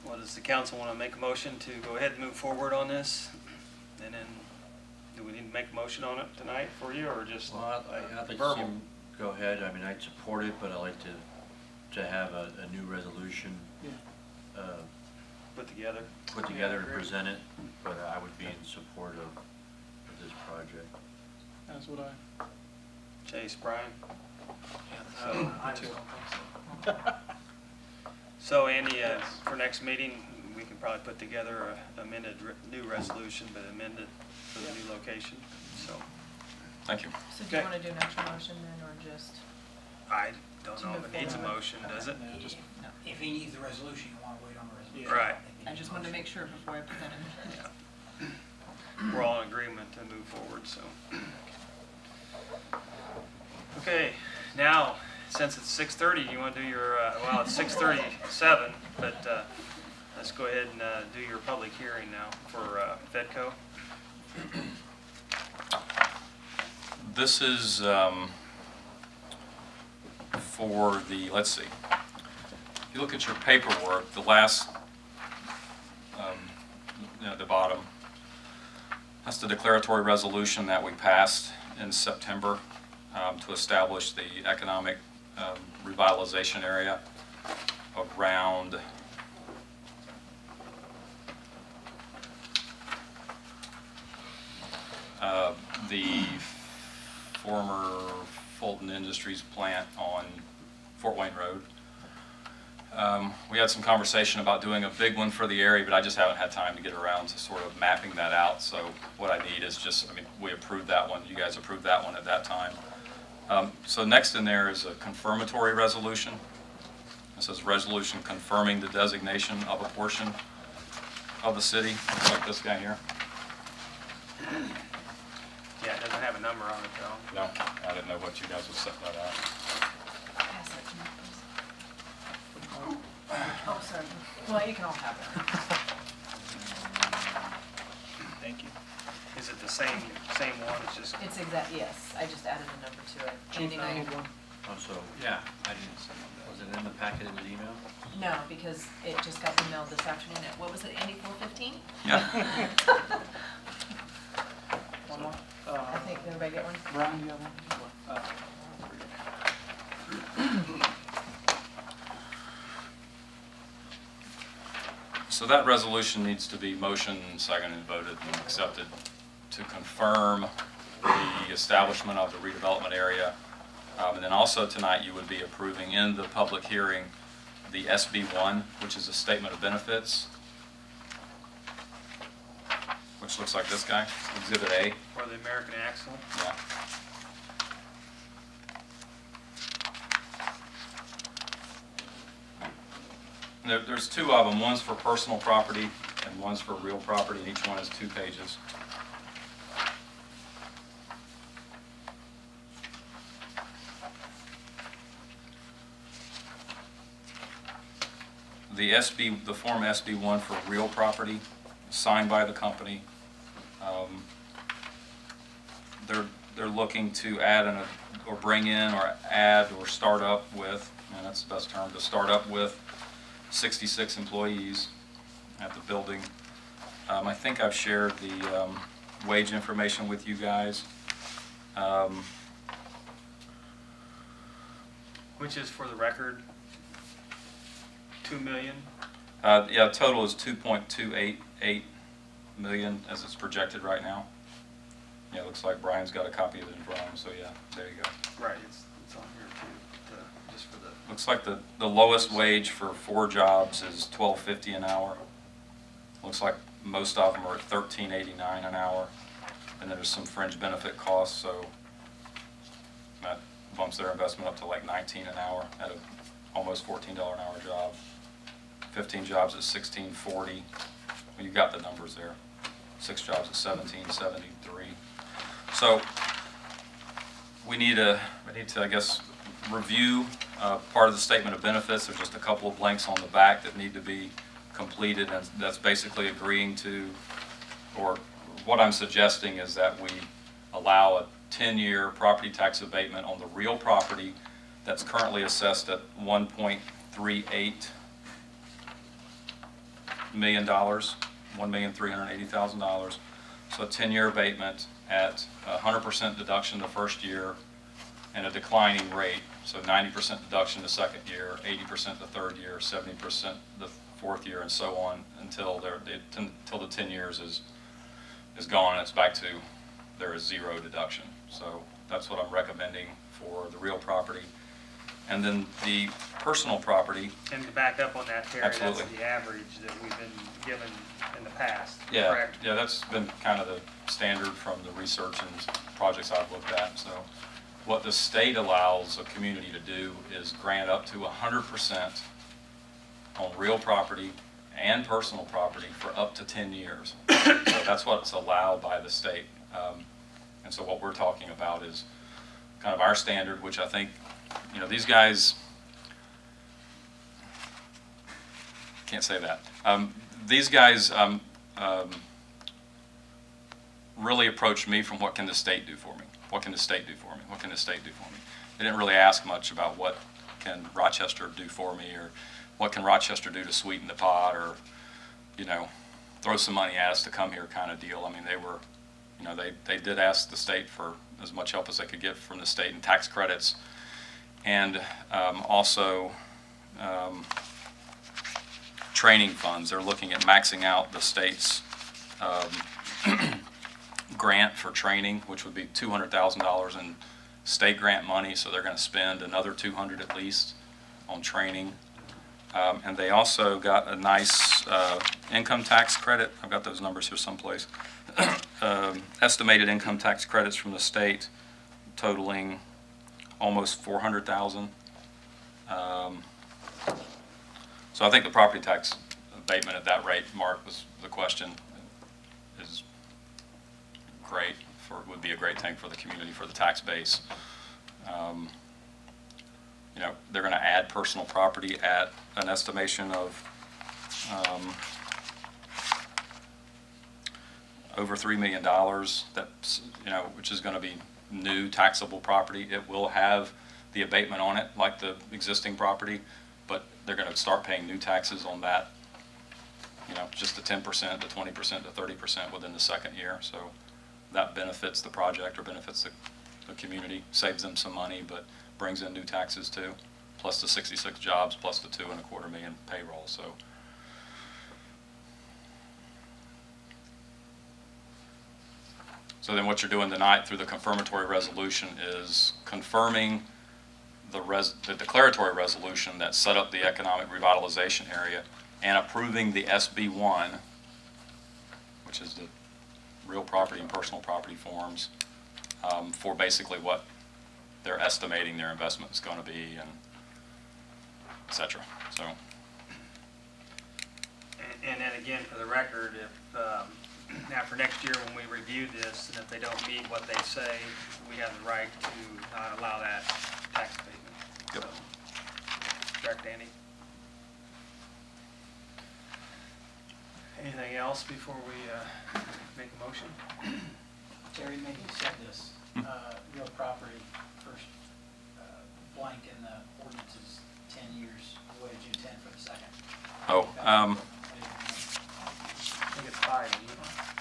Well, does the council want to make a motion to go ahead and move forward on this? And then, do we need to make a motion on it tonight for you, or just Well, I- I- I'd like verbal? him go ahead, I mean, I'd support it, but I'd like to, to have a, a new resolution, Yeah. uh, Put together? put together and present it, but I would be in support of, of this project. That's what I, Chase, Brian? so, So, I just don't think so. [LAUGHS] So Andy, uh, for next meeting, we can probably put together a amended, re- new resolution, but amended for the new location, so. Thank you. So do you Okay. want to do an extra motion then, or just? I don't know if it needs a motion, does it? Yeah, just- If he needs the resolution, you want to wait on the resolution. Right. I just wanted to make sure before I put that in. Yeah. We're all in agreement to move forward, so. Okay, now, since it's six thirty, you want to do your, uh, well, it's six thirty-seven, but uh, let's go ahead and uh, do your public hearing now for uh, Fedco. This is um, for the, let's see. If you look at your paperwork, the last, um, you know, the bottom, that's the declaratory resolution that we passed in September um, to establish the economic um, revitalization area around uh, the former Fulton Industries plant on Fort Wayne Road. Um, We had some conversation about doing a big one for the area, but I just haven't had time to get around to sort of mapping that out. So what I need is just, I mean, we approved that one, you guys approved that one at that time. Um, So next in there is a confirmatory resolution. It says resolution confirming the designation of a portion of the city, like this guy here. Yeah, it doesn't have a number on it though. No, I didn't know what you guys would set that at. Pass that to me, please. Oh, sorry. Well, you can all have it. Thank you. Is it the same, same one, it's just, It's exact, yes, I just added a number to it. Chief, I need 89. one. Oh, so, Yeah, I didn't see that. was it in the packet it was emailed? No, because it just got emailed this afternoon at, what was it, Andy, four fifteen? Yeah, One [LAUGHS] more? I think, did everybody get one? Brian, you have one? Uh, so that resolution needs to be motioned, seconded, and voted, and accepted to confirm the establishment of the redevelopment area. Um, And then also tonight, you would be approving in the public hearing the SB one, which is a statement of benefits, which looks like this guy, Exhibit A. Or the American Axle? Yeah. There, there's two of them, one's for personal property and one's for real property, and each one is two pages. The SB, the Form SB one for real property, signed by the company. Um, they're, they're looking to add an, or bring in, or add, or start up with, and that's the best term, to start up with 66 employees at the building. Um, I think I've shared the um, wage information with you guys. Um, Which is for the record, two million? uh, Yeah, total is 2.288 million as it's projected right now. Yeah, it looks like Brian's got a copy of it in front of him, so yeah, there you go. Right, it's, it's on here too, the- just for the, Looks like the, the lowest wage for four jobs is twelve fifty an hour. Looks like most of them are at thirteen eighty-nine an hour. And then there's some fringe benefit costs, so that bumps their investment up to like nineteen an hour at a almost fourteen dollar an hour job. Fifteen jobs at sixteen forty. You got the numbers there. Six jobs at seventeen seventy-three. So we need to, we need to, I guess, review uh, part of the statement of benefits. There's just a couple of blanks on the back that need to be completed, and that's basically agreeing to, or what I'm suggesting is that we allow a 10-year property tax abatement on the real property that's currently assessed at 1.38 million dollars, $1,380,000. So a 10-year abatement at 100% deduction the first year and a declining rate. So 90% deduction the second year, 80% the third year, 70% the fourth year, and so on until they- until the 10 years is, is gone and it's back to, there is zero deduction. So that's what I'm recommending for the real property. And then the personal property, and to back up on that, Terry, that's Absolutely. the average that we've been given in the past, Yeah, correct? yeah, that's been kind of the standard from the research and projects I've looked at, so. What the state allows a community to do is grant up to hundred percent on real property and personal property for up to ten years. So that's what's allowed by the state. Um, And so what we're talking about is kind of our standard, which I think, you know, these guys, can't say that. Um, These guys um, um, really approached me from what can the state do for me? What can the state do for me? What can the state do for me? They didn't really ask much about what can Rochester do for me? Or what can Rochester do to sweeten the pot or, you know, throw some money at us to come here kind of deal. I mean, they were, you know, they, they did ask the state for as much help as they could get from the state in tax credits. And um, also, um, training funds. They're looking at maxing out the state's um, [CLEARS THROAT] grant for training, which would be $200,000 in state grant money, so they're going to spend another 200 at least on training. Um, And they also got a nice uh, income tax credit. I've got those numbers here someplace. [CLEARS THROAT] Um, Estimated income tax credits from the state totaling almost 400,000. Um, So I think the property tax abatement at that rate, Mark, was the question, is great for, would be a great thing for the community, for the tax base. Um, You know, they're gonna add personal property at an estimation of, um, over three million dollars, that's, you know, which is gonna be new taxable property. It will have the abatement on it, like the existing property, but they're gonna start paying new taxes on that, you know, just the ten percent, the twenty percent, the thirty percent within the second year, so that benefits the project or benefits the, the community, saves them some money, but brings in new taxes too, plus the sixty-six jobs, plus the two and a quarter million payroll, so. So then what you're doing tonight through the confirmatory resolution is confirming the res, the declaratory resolution that set up the economic revitalization area and approving the SB one, which is the real property and personal property forms, um, for basically what they're estimating their investment is gonna be and et cetera, so. And- And then again, for the record, if, um, after next year when we review this, and if they don't meet what they say, we have the right to not allow that tax abatement. Yep. So, Correct, Andy? Anything else before we uh, make a motion? Terry, maybe you said this, uh, real property first, uh, blank in the ordinance is ten years. What did you intend for the second? Oh, um, I think it's five, isn't it?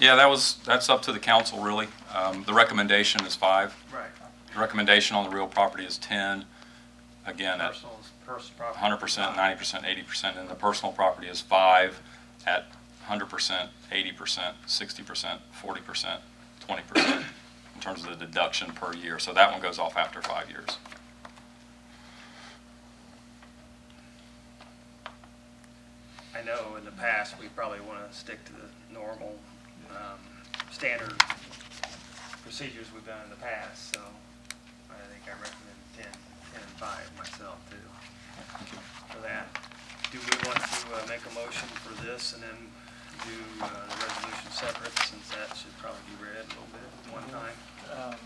Yeah, that was, that's up to the council really. Um, the recommendation is five. Right. The recommendation on the real property is ten. Again, at Personal, personal property. hundred percent, ninety percent, eighty percent, and the personal property is five at hundred percent, eighty percent, sixty percent, forty percent, twenty percent in terms of the deduction per year. So that one goes off after five years. I know in the past, we probably want to stick to the normal, um, standard procedures we've done in the past, so I think I recommend ten, ten and five myself too, for that. Do we want to, uh, make a motion for this and then do, uh, the resolution separate, since that should probably be read a little bit at one time? Um,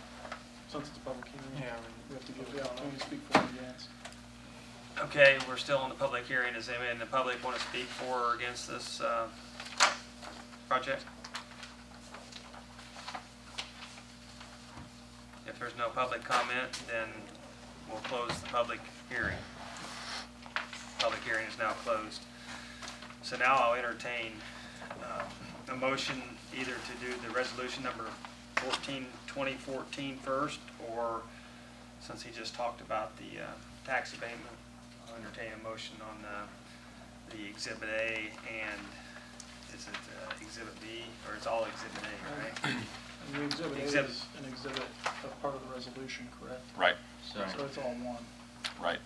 Since it's a public hearing, Yeah. we have to give the opportunity to speak for and against. Okay, we're still in the public hearing. Does anyone in the public want to speak for or against this, uh, project? If there's no public comment, then we'll close the public hearing. Public hearing is now closed. So now I'll entertain, uh, a motion either to do the resolution number 14, 2014 first, or since he just talked about the, uh, tax abatement, I'll entertain a motion on, uh, the exhibit A and, is it, uh, exhibit B, or it's all exhibit A, right? [CLEARS THROAT] And the exhibit A Exhibit- is an exhibit of part of the resolution, correct? Right, So it's all one, right.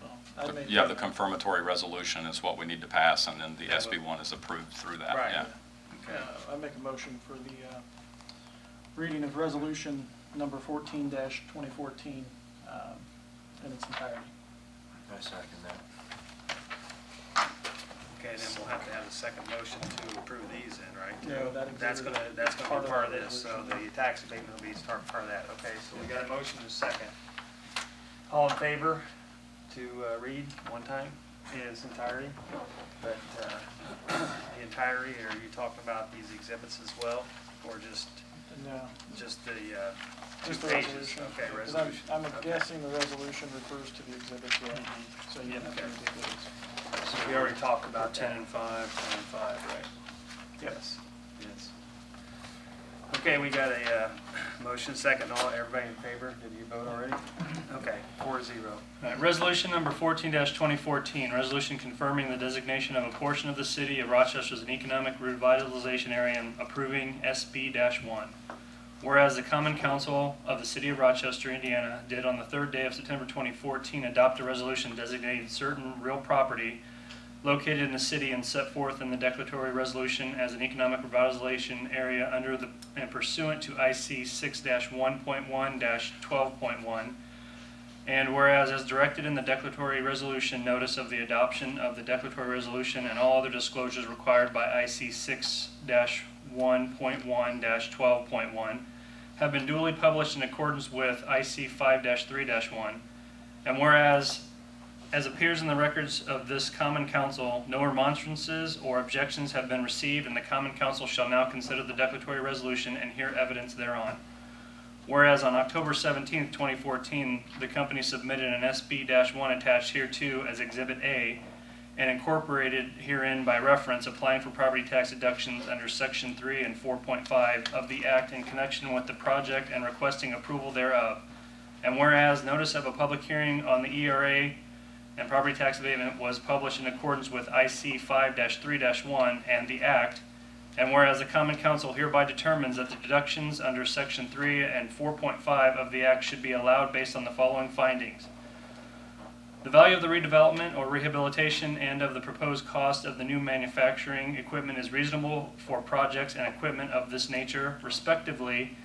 so. I'd make Yeah, the that- confirmatory resolution is what we need to pass, and then the SB one is approved through that, Right. yeah. Okay. Uh, I make a motion for the uh, reading of resolution number fourteen twenty fourteen um, in its entirety. I second that. Okay, then we'll have to have a second motion to approve these then, right? No, that That's gonna, that's gonna part be of part of the this, so the tax abatement will be part, part of that. Okay, so we got a motion and a second. All in favor to, uh, read one time in its entirety? But, uh, the entirety, or are you talking about these exhibits as well, or just, No, just the, uh, Just the pages. resolution. Okay, 'Cause I'm- resolution. I'm Okay. guessing the resolution refers to the exhibits, yeah, Mhm. so you Yeah, have to okay. do those. So we already talked about Ten that. and five, ten and five, right? Yes, yes. Okay, we got a uh, motion, second, all, everybody in favor? Did you vote already? Okay, four zero. All right, resolution number fourteen twenty fourteen, resolution confirming the designation of a portion of the city of Rochester as an economic revitalization area and approving SB one. Whereas the Common Council of the City of Rochester, Indiana, did on the third day of September 2014 adopt a resolution designating certain real property located in the city and set forth in the declaratory resolution as an economic revitalization area under the and pursuant to IC 6-1.1-12.1. And whereas, as directed in the declaratory resolution, notice of the adoption of the declaratory resolution and all other disclosures required by IC 6 1.1 12.1 have been duly published in accordance with IC 5-3-1, And whereas, as appears in the records of this common council, no remonstrances or objections have been received, and the common council shall now consider the declaratory resolution and hear evidence thereon. Whereas on October 17, 2014, the company submitted an SB-1 attached hereto as Exhibit A and incorporated herein by reference applying for property tax deductions under Section 3 and 4.5 of the Act in connection with the project and requesting approval thereof. And whereas notice of a public hearing on the ERA and property tax abatement was published in accordance with IC 5-3-1 and the Act, and whereas the Common Council hereby determines that the deductions under Section 3 and 4.5 of the Act should be allowed based on the following findings. The value of the redevelopment or rehabilitation and of the proposed cost of the new manufacturing equipment is reasonable for projects and equipment of this nature, respectively.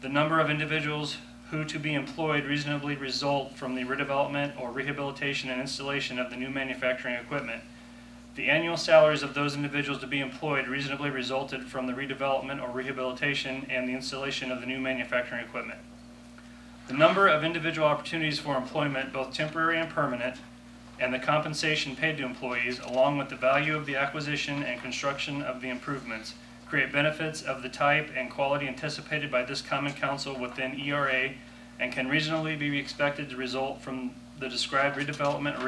The number of individuals who to be employed reasonably result from the redevelopment or rehabilitation and installation of the new manufacturing equipment. The annual salaries of those individuals to be employed reasonably resulted from the redevelopment or rehabilitation and the installation of the new manufacturing equipment. The number of individual opportunities for employment, both temporary and permanent, and the compensation paid to employees, along with the value of the acquisition and construction of the improvements, create benefits of the type and quality anticipated by this common council within ERA and can reasonably be expected to result from the described redevelopment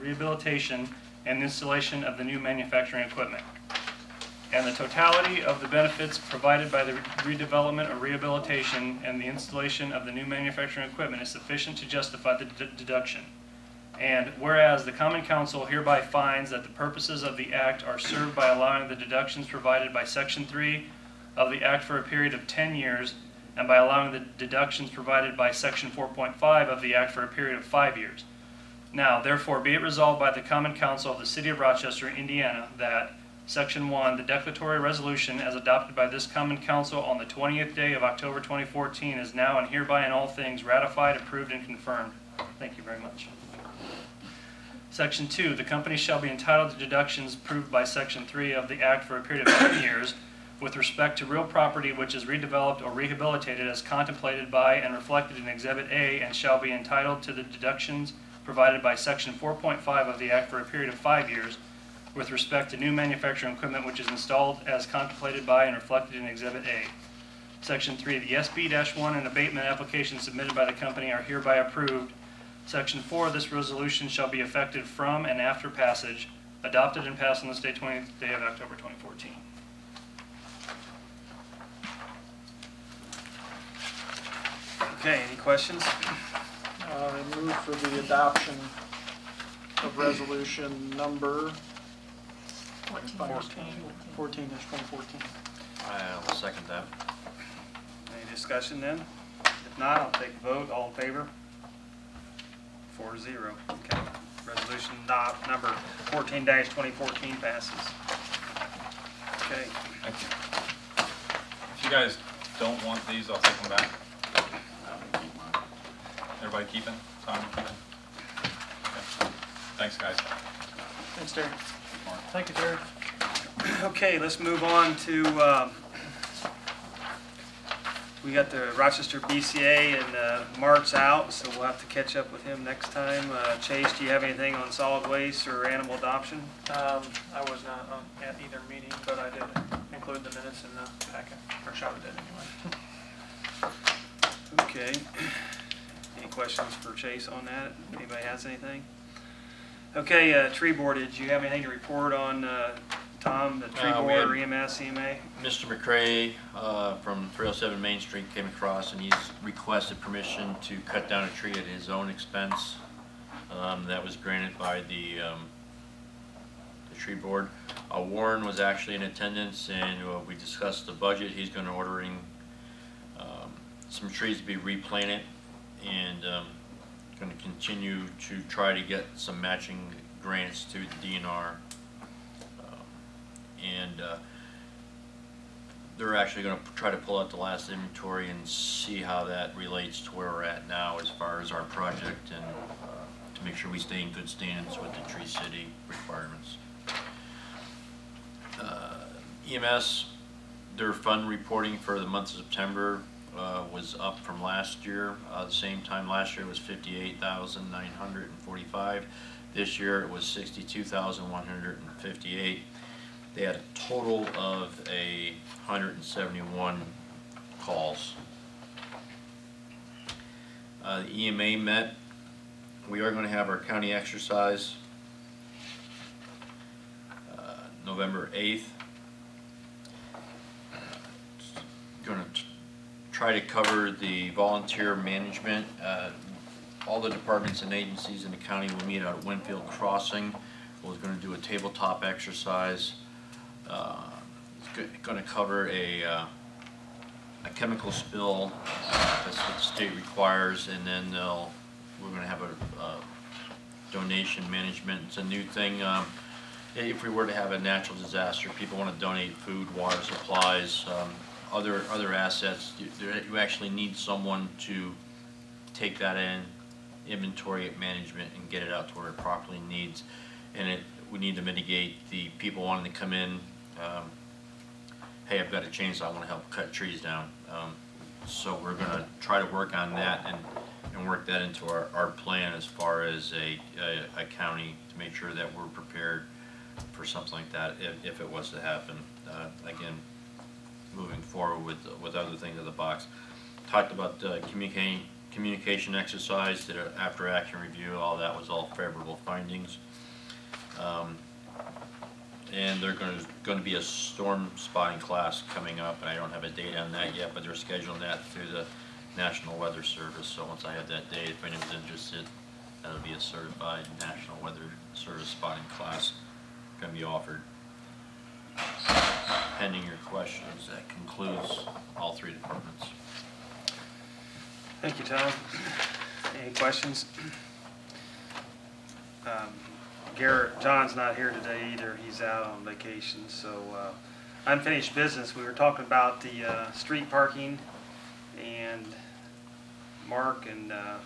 rehabilitation and installation of the new manufacturing equipment. And the totality of the benefits provided by the redevelopment or rehabilitation and the installation of the new manufacturing equipment is sufficient to justify the d- deduction. And whereas the common council hereby finds that the purposes of the act are served by allowing the deductions provided by section three of the act for a period of ten years, and by allowing the deductions provided by section four point five of the act for a period of five years. Now, therefore, be it resolved by the common council of the city of Rochester, Indiana, that Section 1, the declaratory resolution as adopted by this common council on the 20th day of October 2014 is now and hereby in all things ratified, approved, and confirmed. Thank you very much. Section 2, the company shall be entitled to deductions approved by Section 3 of the Act for a period of 10 years with respect to real property which is redeveloped or rehabilitated as contemplated by and reflected in Exhibit A and shall be entitled to the deductions provided by Section 4.5 of the Act for a period of five years with respect to new manufacturing equipment which is installed as contemplated by and reflected in Exhibit A. Section 3, the SB-1 and abatement applications submitted by the company are hereby approved. Section 4, this resolution shall be effective from and after passage, adopted and passed on this day, 20th day of October 2014. Okay, any questions? Uh, I move for the adoption of resolution number Fourteen. fourteen dash twenty fourteen. I will second that. Any discussion then? If not, I'll take a vote, all in favor? Four zero, okay. Resolution no- number fourteen twenty fourteen passes. Okay, Thank you. If you guys don't want these, I'll take them back. Everybody keeping? Simon keeping? Thanks, guys. Thanks, Terry. Thank you, Terry. [CLEARS THROAT] okay, let's move on to, um, we got the Rochester BCA and uh, Mark's out, so we'll have to catch up with him next time. Uh, Chase, do you have anything on solid waste or animal adoption? Um, I was not on, at either meeting, but I did include the minutes in the packet, or it in anyway. Okay. [CLEARS THROAT] Any questions for Chase on that? Anybody has anything? Okay, uh, tree board, did you have anything to report on, uh, Tom, the tree Uh, we board or had- EMS, EMA? Mr. McCray uh, from 307 Main Street came across and he's requested permission to cut down a tree at his own expense. Um, That was granted by the, um, the tree board. Uh, Warren was actually in attendance and uh, we discussed the budget. He's going to ordering um, some trees to be replanted and going to continue to try to get some matching grants to the DNR. Um, And uh, they're actually gonna try to pull out the last inventory and see how that relates to where we're at now as far as our project and uh, to make sure we stay in good stands with the Tree City requirements. Uh, EMS, their fund reporting for the month of September uh, was up from last year. Uh, The same time last year was fifty-eight thousand nine hundred and forty-five. This year it was sixty-two thousand one hundred and fifty-eight. They had a total of a hundred and seventy-one calls. Uh, the EMA met, we are gonna have our county exercise, uh, November eighth. Gonna t- try to cover the volunteer management, uh, all the departments and agencies in the county will meet out at Winfield Crossing. We're gonna do a tabletop exercise. Uh, It's gonna cover a, uh, a chemical spill, uh, that's what the state requires, and then they'll, we're gonna have a, uh, donation management, it's a new thing, um, if we were to have a natural disaster, people wanna donate food, water supplies, um, other, other assets, you, you actually need someone to take that in, inventory it, management, and get it out to where it properly needs. And it, we need to mitigate the people wanting to come in, um, hey, I've got a chainsaw, I wanna help cut trees down. Um, so we're gonna try to work on that and, and work that into our, our plan as far as a, a, a county to make sure that we're prepared for something like that if, if it was to happen. Uh, again, moving forward with, with other things in the box. Talked about uh, communicating, communication exercise, did an after-action review, all that was all favorable findings. Um, And they're gonna, gonna be a storm spotting class coming up, and I don't have a date on that yet, but they're scheduling that through the National Weather Service, so once I have that date, if anyone's interested, that'll be a certified National Weather Service spotting class gonna be offered. Pending your questions, that concludes all three departments. Thank you, Tom. Any questions? Um, Garrett, John's not here today either, he's out on vacation, so, uh, unfinished business, we were talking about the, uh, street parking, and Mark and, uh,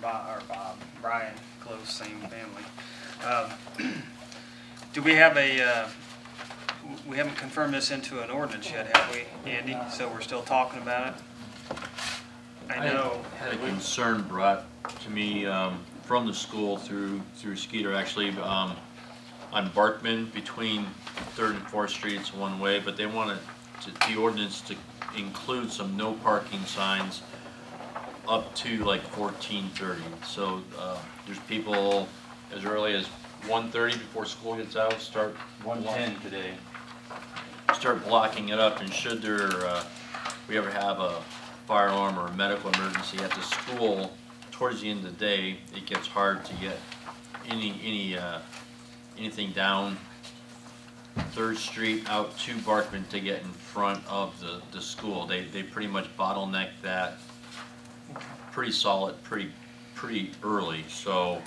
Bob, or Bob, Brian, close, same family. Um, [CLEARS THROAT] Do we have a, uh, we haven't confirmed this into an ordinance yet, have we, Andy? So we're still talking about it? I know. Had a concern brought to me um, from the school through, through Skeeter, actually, um, on Barkman, between Third and Fourth Streets, one way, but they wanted to- the ordinance to include some no parking signs up to like fourteen thirty. So uh, there's people as early as one thirty before school gets out, start. One ten today. Start blocking it up and should there, uh, we ever have a fire alarm or a medical emergency at the school, towards the end of the day, it gets hard to get any, any, uh, anything down Third Street out to Barkman to get in front of the, the school. They, they pretty much bottleneck that pretty solid, pretty, pretty early, so,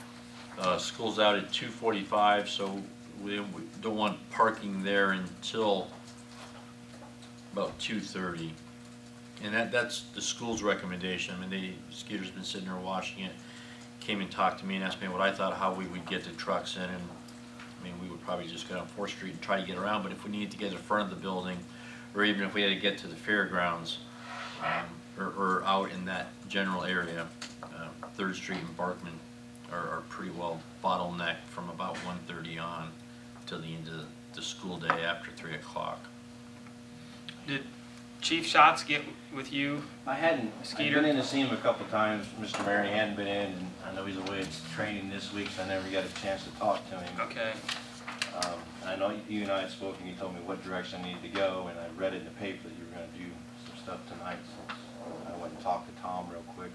uh, school's out at two forty-five, so we, we don't want parking there until about two thirty. And that, that's the school's recommendation, I mean, they, Skeeter's been sitting there watching it, came and talked to me and asked me what I thought, how we would get the trucks in, and, I mean, we would probably just go down Fourth Street and try to get around, but if we needed to get in front of the building, or even if we had to get to the fairgrounds, um, or, or out in that general area, uh, Third Street and Barkman are, are pretty well bottlenecked from about one thirty on till the end of the school day after three o'clock. Did Chief Shots get with you? I hadn't, I've been in to see him a couple times, Mr. He hadn't been in, and I know he's away at training this week, so I never got a chance to talk to him. Okay, Um, and I know you and I had spoken, you told me what direction I needed to go, and I read it in the paper that you were gonna do some stuff tonight, so I went and talked to Tom real quick,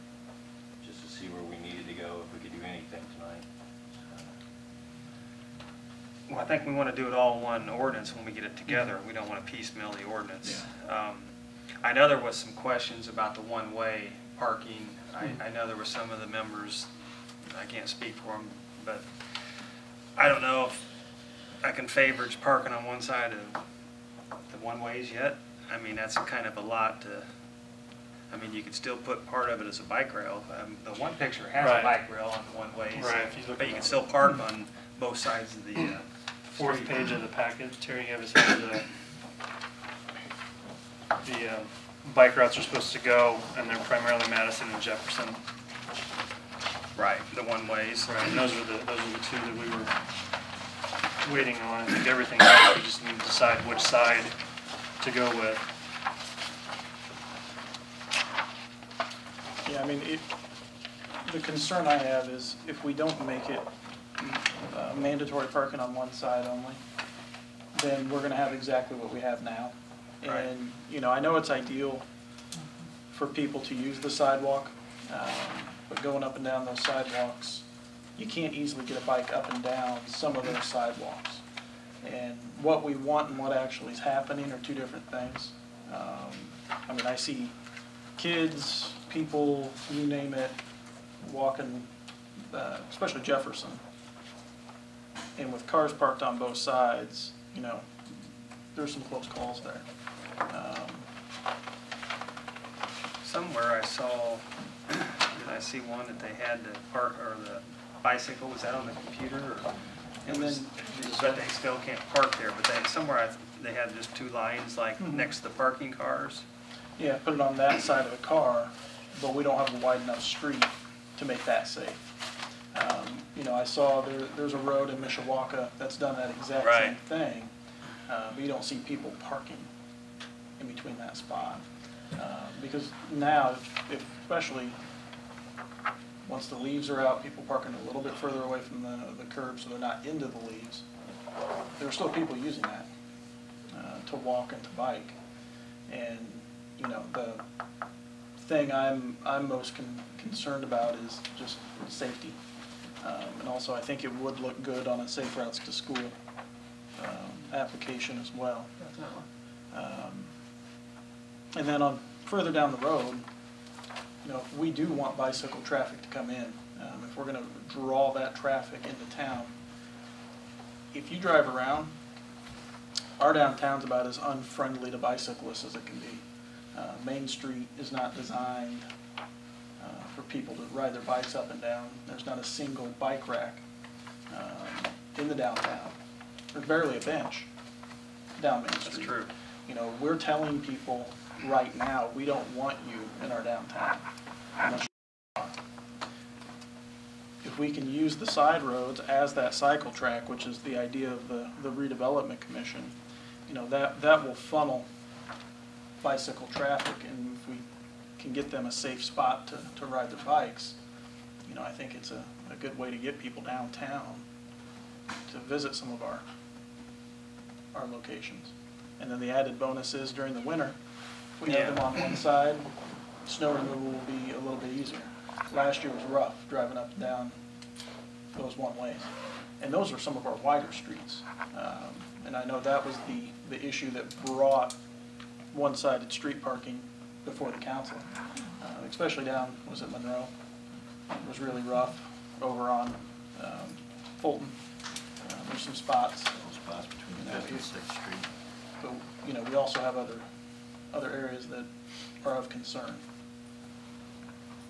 just to see where we needed to go, if we could do anything tonight. Well, I think we want to do it all in one ordinance when we get it together. We don't want to piecemeal the ordinance. Um, I know there was some questions about the one-way parking. I, I know there were some of the members, I can't speak for them, but I don't know if I can favor parking on one side of the one-ways yet. I mean, that's kind of a lot to, I mean, you could still put part of it as a bike rail. Um, The one picture has a Right. bike rail on the one-ways. Right, if you look But you at can still park on both sides of the, uh, Fourth page of the packet, Terry gave us how the, the um, bike routes are supposed to go, and they're primarily Madison and Jefferson. right, the one-ways. Right, and those are the, those are the two that we were waiting on. I think everything else, we just need to decide which side to go with. Yeah, I mean, it, the concern I have is if we don't make it uh, mandatory parking on one side only, then we're gonna have exactly what we have now. Right. And, you know, I know it's ideal for people to use the sidewalk, um, but going up and down those sidewalks, you can't easily get a bike up and down some of those sidewalks. And what we want and what actually is happening are two different things. Um, I mean, I see kids, people, you name it, walking, uh, especially Jefferson. And with cars parked on both sides, you know, there's some close calls there. Um, Somewhere I saw, did I see one that they had the park, or the bicycle, was that on the computer, or? It And was, then- but they still can't park there, but they, somewhere I, th- they had just two lines, like, Mhm. next to the parking cars. Yeah, put it on that side of the car, but we don't have a wide enough street to make that safe. Um, You know, I saw there, there's a road in Mishawaka that's done that exact same Right. thing, uh, but you don't see people parking in between that spot. Uh, Because now, if- if, especially, once the leaves are out, people parking a little bit further away from the, the curb so they're not into the leaves. There are still people using that uh, to walk and to bike. And, you know, the thing I'm, I'm most con- concerned about is just safety. Um, And also, I think it would look good on a safe routes to school um, application as well. Um, And then on, further down the road, you know, if we do want bicycle traffic to come in, um, if we're gonna draw that traffic into town, if you drive around, our downtown's about as unfriendly to bicyclists as it can be. Uh, Main Street is not designed people to ride their bikes up and down. There's not a single bike rack um, in the downtown. There's barely a bench down Main Street. That's true. You know, we're telling people right now, we don't want you in our downtown. unless you are. If we can use the side roads as that cycle track, which is the idea of the, the redevelopment commission, you know, that, that will funnel bicycle traffic, and can get them a safe spot to, to ride their bikes, you know, I think it's a, a good way to get people downtown to visit some of our, our locations. And then the added bonus is during the winter, if we have them on one side, snow removal will be a little bit easier. Last year was rough, driving up and down those one ways. And those are some of our wider streets. Um, And I know that was the, the issue that brought one-sided street parking before the council, uh, especially down, was it Monroe? It was really rough over on um, Fulton. Uh, There's some spots. Spots between Fifth and Sixth Street. but, you know, we also have other, other areas that are of concern.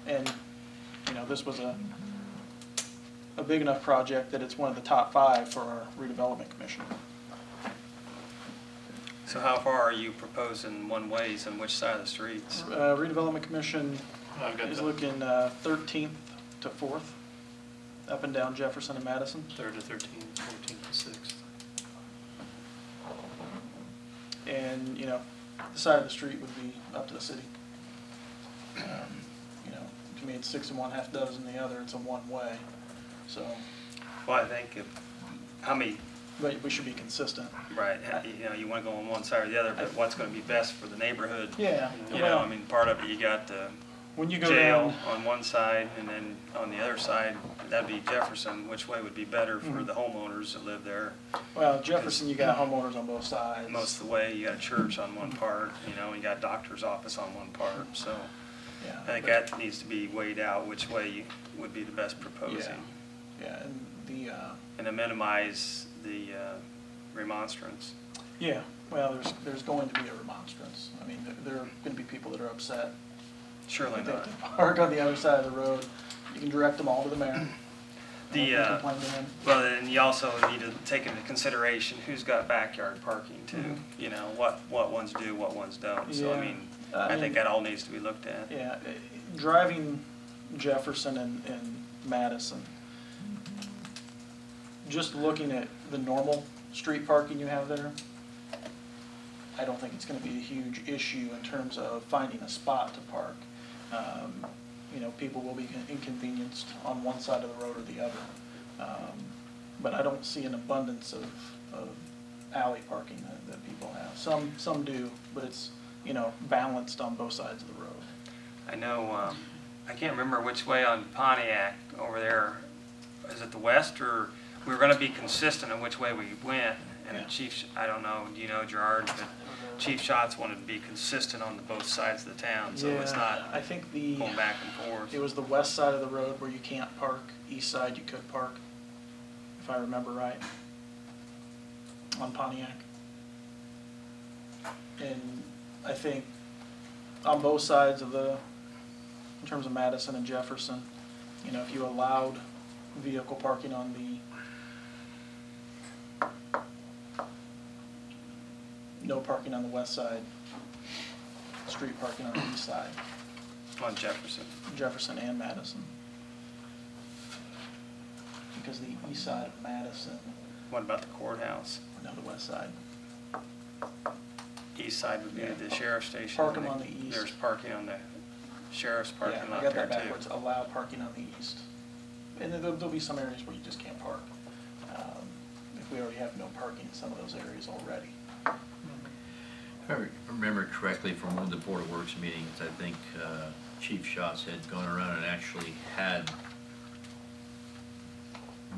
And, you know, this was a, a big enough project that it's one of the top five for our redevelopment commission. So how far are you proposing one-ways and which side of the streets? Uh, redevelopment commission I've got is the looking uh, thirteenth to fourth, up and down Jefferson and Madison. third to thirteenth, fourteenth to sixth. And, you know, the side of the street would be up to the city. Um, You know, to me, it's six and one, half dozen in the other, it's a one-way, so, Well, I think if, how many, but we should be consistent. right, you know, you wanna go on one side or the other, but what's gonna be best for the neighborhood? Yeah, You know, I mean, part of it, you got the when you go jail down, on one side, and then on the other side, that'd be Jefferson, which way would be better for Mhm. the homeowners that live there? well, Jefferson, you got homeowners on both sides. Most of the way, you got a church on one part, you know, you got a doctor's office on one part, so Yeah, I think but- that needs to be weighed out, which way you, would be the best proposing. Yeah, and the, uh, And to minimize the uh, remonstrance. yeah, well, there's, there's going to be a remonstrance. I mean, there- there are gonna be people that are upset. Surely they not. have [LAUGHS] to Park on the other side of the road. You can direct them all to the mayor. [CLEARS THROAT] The, Uh, uh, Complain to him. Well, and you also need to take into consideration who's got backyard parking too. Mhm. You know, what, what ones do, what ones don't. So, I Yeah. mean, I I mean- think that all needs to be looked at. Yeah, eh, driving Jefferson and, and Madison, just looking at the normal street parking you have there, I don't think it's gonna be a huge issue in terms of finding a spot to park. Um, You know, people will be inconvenienced on one side of the road or the other. Um, But I don't see an abundance of, of alley parking that, that people have. Some, some do, but it's, you know, balanced on both sides of the road. I know, um, I can't remember which way on Pontiac over there. Is it the west or, we were gonna be consistent in which way we went. And Yeah. the chief, I don't know, do you know Gerard, but Chief Schatz wanted to be consistent on the both sides of the town. So it's not I think the, going back and forth. it was the west side of the road where you can't park, east side you could park, if I remember right, on Pontiac. And I think on both sides of the, in terms of Madison and Jefferson, you know, if you allowed vehicle parking on the no parking on the west side, street parking on the east side. On Jefferson. Jefferson and Madison. Because the east side of Madison, What about the courthouse? no, the west side. East side would be Yeah. the sheriff's station. Park 'em on the east. There's parking on the sheriff's Yeah, parking I lot got there that too. backwards, allow parking on the east. And then there'll, there'll be some areas where you just can't park. If we already have no parking in some of those areas already. If I remember correctly from one of the Board of Works meetings, I think uh, Chief Schatz had gone around and actually had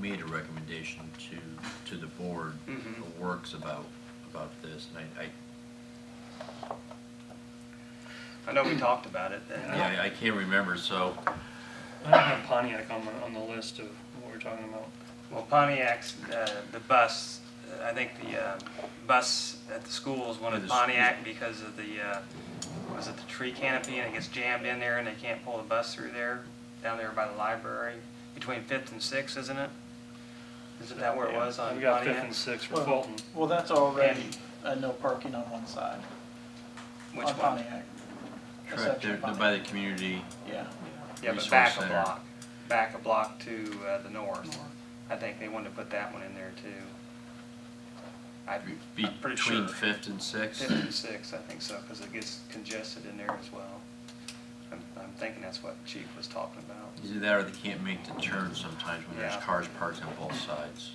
made a recommendation to, to the Board Mhm. of Works about, about this, and I, I, I know we talked about it. and- yeah, I- I can't remember, so, I don't have Pontiac on the, on the list of what we're talking about. Well, Pontiac's, uh, the bus, uh, I think the uh, bus at the schools Yeah, wanted the Pontiac because of the, uh, was it the tree canopy and it gets jammed in there and they can't pull the bus through there, down there by the library, between Fifth and Sixth, isn't it? Isn't that where it was on We've got fifth and sixth for Well, Fulton. Well, that's already a no parking on one side. Which On one? Pontiac. A correct, section they're of they're by Pontiac. the community, Yeah, Yeah, but Resource back a Center. block, back a block to uh, the north. I think they wanted to put that one in there too. I- be- I'm pretty between sure. Fifth and Sixth. Fifth and Sixth, I think so, because it gets congested in there as well. I'm, I'm thinking that's what Chief was talking about. Either that or they can't make the turn sometimes when there's Yeah. cars parked on both sides.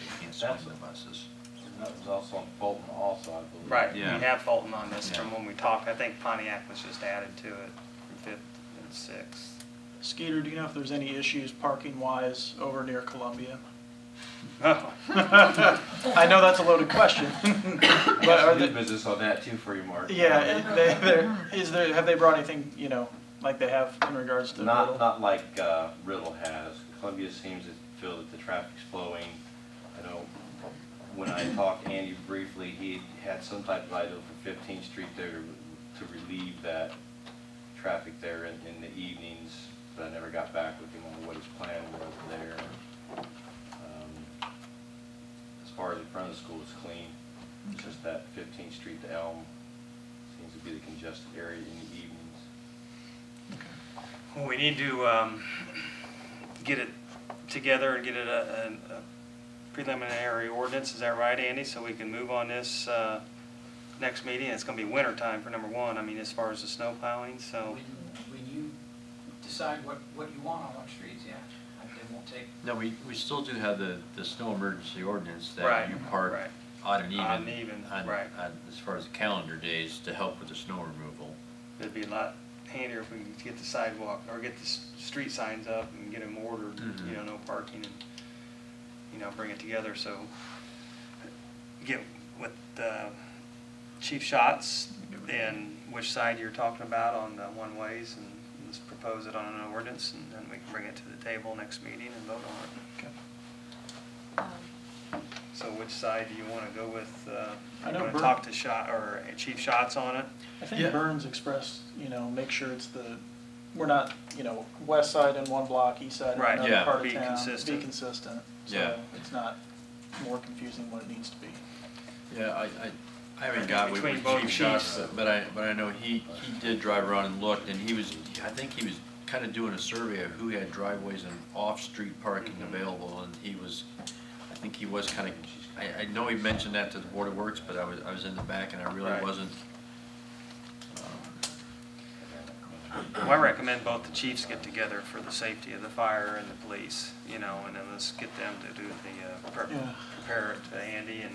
They can't swing That's- the buses. And that was also on Fulton also, I believe. Right, we Yeah. have Fulton on this from Yeah. when we talked. I think Pontiac was just added to it from Fifth and Sixth. Skeeter, do you know if there's any issues parking wise over near Columbia? Oh, [LAUGHS] I know that's a loaded question, but are they, business on that too for you, Mark. yeah, they, they're, is there, have they brought anything, you know, like they have in regards to Not, Riddle? not like uh, Riddle has. Columbia seems to feel that the traffic's flowing. I know, when I talked to Andy briefly, he had some type of idea for Fifteenth Street there to relieve that traffic there in, in the evenings, but I never got back with him on what his plan was there. Um, As far as the front of the school is clean, it's just that Fifteenth Street to Elm seems to be the congested area in the evenings. Well, we need to um, get it together and get it a a- a preliminary ordinance, is that right, Andy? So we can move on this uh, next meeting. It's gonna be winter time for number one, I mean, as far as the snow plowing, so. When, when you decide what, what you want on what streets, yeah, like they won't take, No, we, we still do have the, the snow emergency ordinance Right, that you park right. odd and even. Odd and even, on- right. on- As far as the calendar days to help with the snow removal. It'd be a lot handier if we could get the sidewalk, or get the s- street signs up and get them ordered, Mhm. you know, no parking and, you know, bring it together, so. Get with, uh, Chief Schatz and which side you're talking about on the one-ways and propose it on an ordinance and then we can bring it to the table next meeting and vote on it. Um, So which side do you wanna go with, uh, I you know wanna Bert- talk to Shot, or Chief Schatz on it? I think Yeah. Burns expressed, you know, make sure it's the, we're not, you know, west side in one block, east side in Right, another yeah. part of Be town. consistent. Be consistent. Yeah. So it's not more confusing than what it needs to be. Yeah, I, I, I haven't got with Between both Chief Schatz, chiefs. but- but I, but I know he, he did drive around and looked, and he was, I think he was kind of doing a survey of who had driveways and off-street parking Mhm. available, and he was, I think he was kind of, I, I know he mentioned that to the Board of Works, but I was, I was in the back and I really Right. wasn't. um, Well, I recommend both the chiefs get together for the safety of the fire and the police, you know, and then let's get them to do the, uh, pre- Yeah. prepare it to Andy, and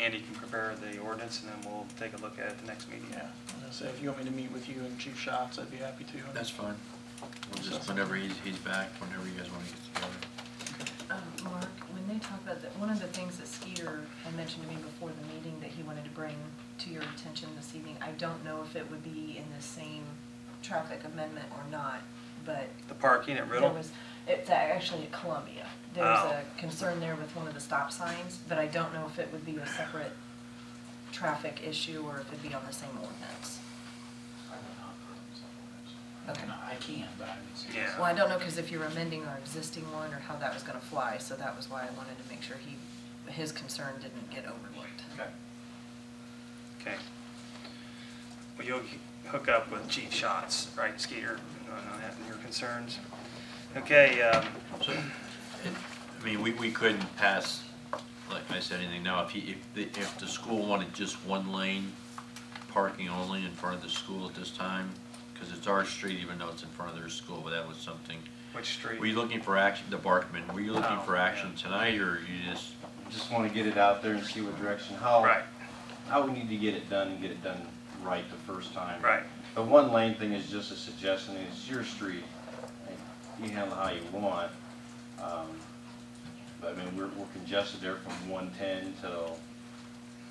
Andy can prepare the ordinance, and then we'll take a look at it the next meeting. Yeah. I was gonna say, if you want me to meet with you and Chief Schatz, I'd be happy to. That's fine. We'll just, whenever he's, he's back, whenever you guys want to get together. Um, Mark, when they talk about that, one of the things that Skeeter had mentioned to me before the meeting that he wanted to bring to your attention this evening, I don't know if it would be in the same traffic amendment or not, but The parking at there Riddle? was, it's actually at Columbia. There's Oh. a concern there with one of the stop signs, but I don't know if it would be a separate traffic issue or if it'd be on the same ordinance. I would not put them somewhere else. Okay. And I can, but I would say. Yeah. Well, I don't know, because if you're amending our existing one, or how that was gonna fly, so that was why I wanted to make sure he, his concern didn't get overlooked. Okay. Okay. Well, you'll hook up with Chief Schatz, right, Skeeter, on that and your concerns? Okay, um, So, I mean, we, we couldn't pass, like I said, anything now, if he, if, the- if the school wanted just one lane, parking only in front of the school at this time, because it's our street, even though it's in front of their school, but that was something. which street? Were you looking for action, the Barkman, were you looking Oh, for action tonight, or you just, Just wanna get it out there and see what direction, how. Right, How we need to get it done and get it done right the first time. right. The one lane thing is just a suggestion, it's your street, you handle how you want. Um, But I mean, we're, we're congested there from one ten till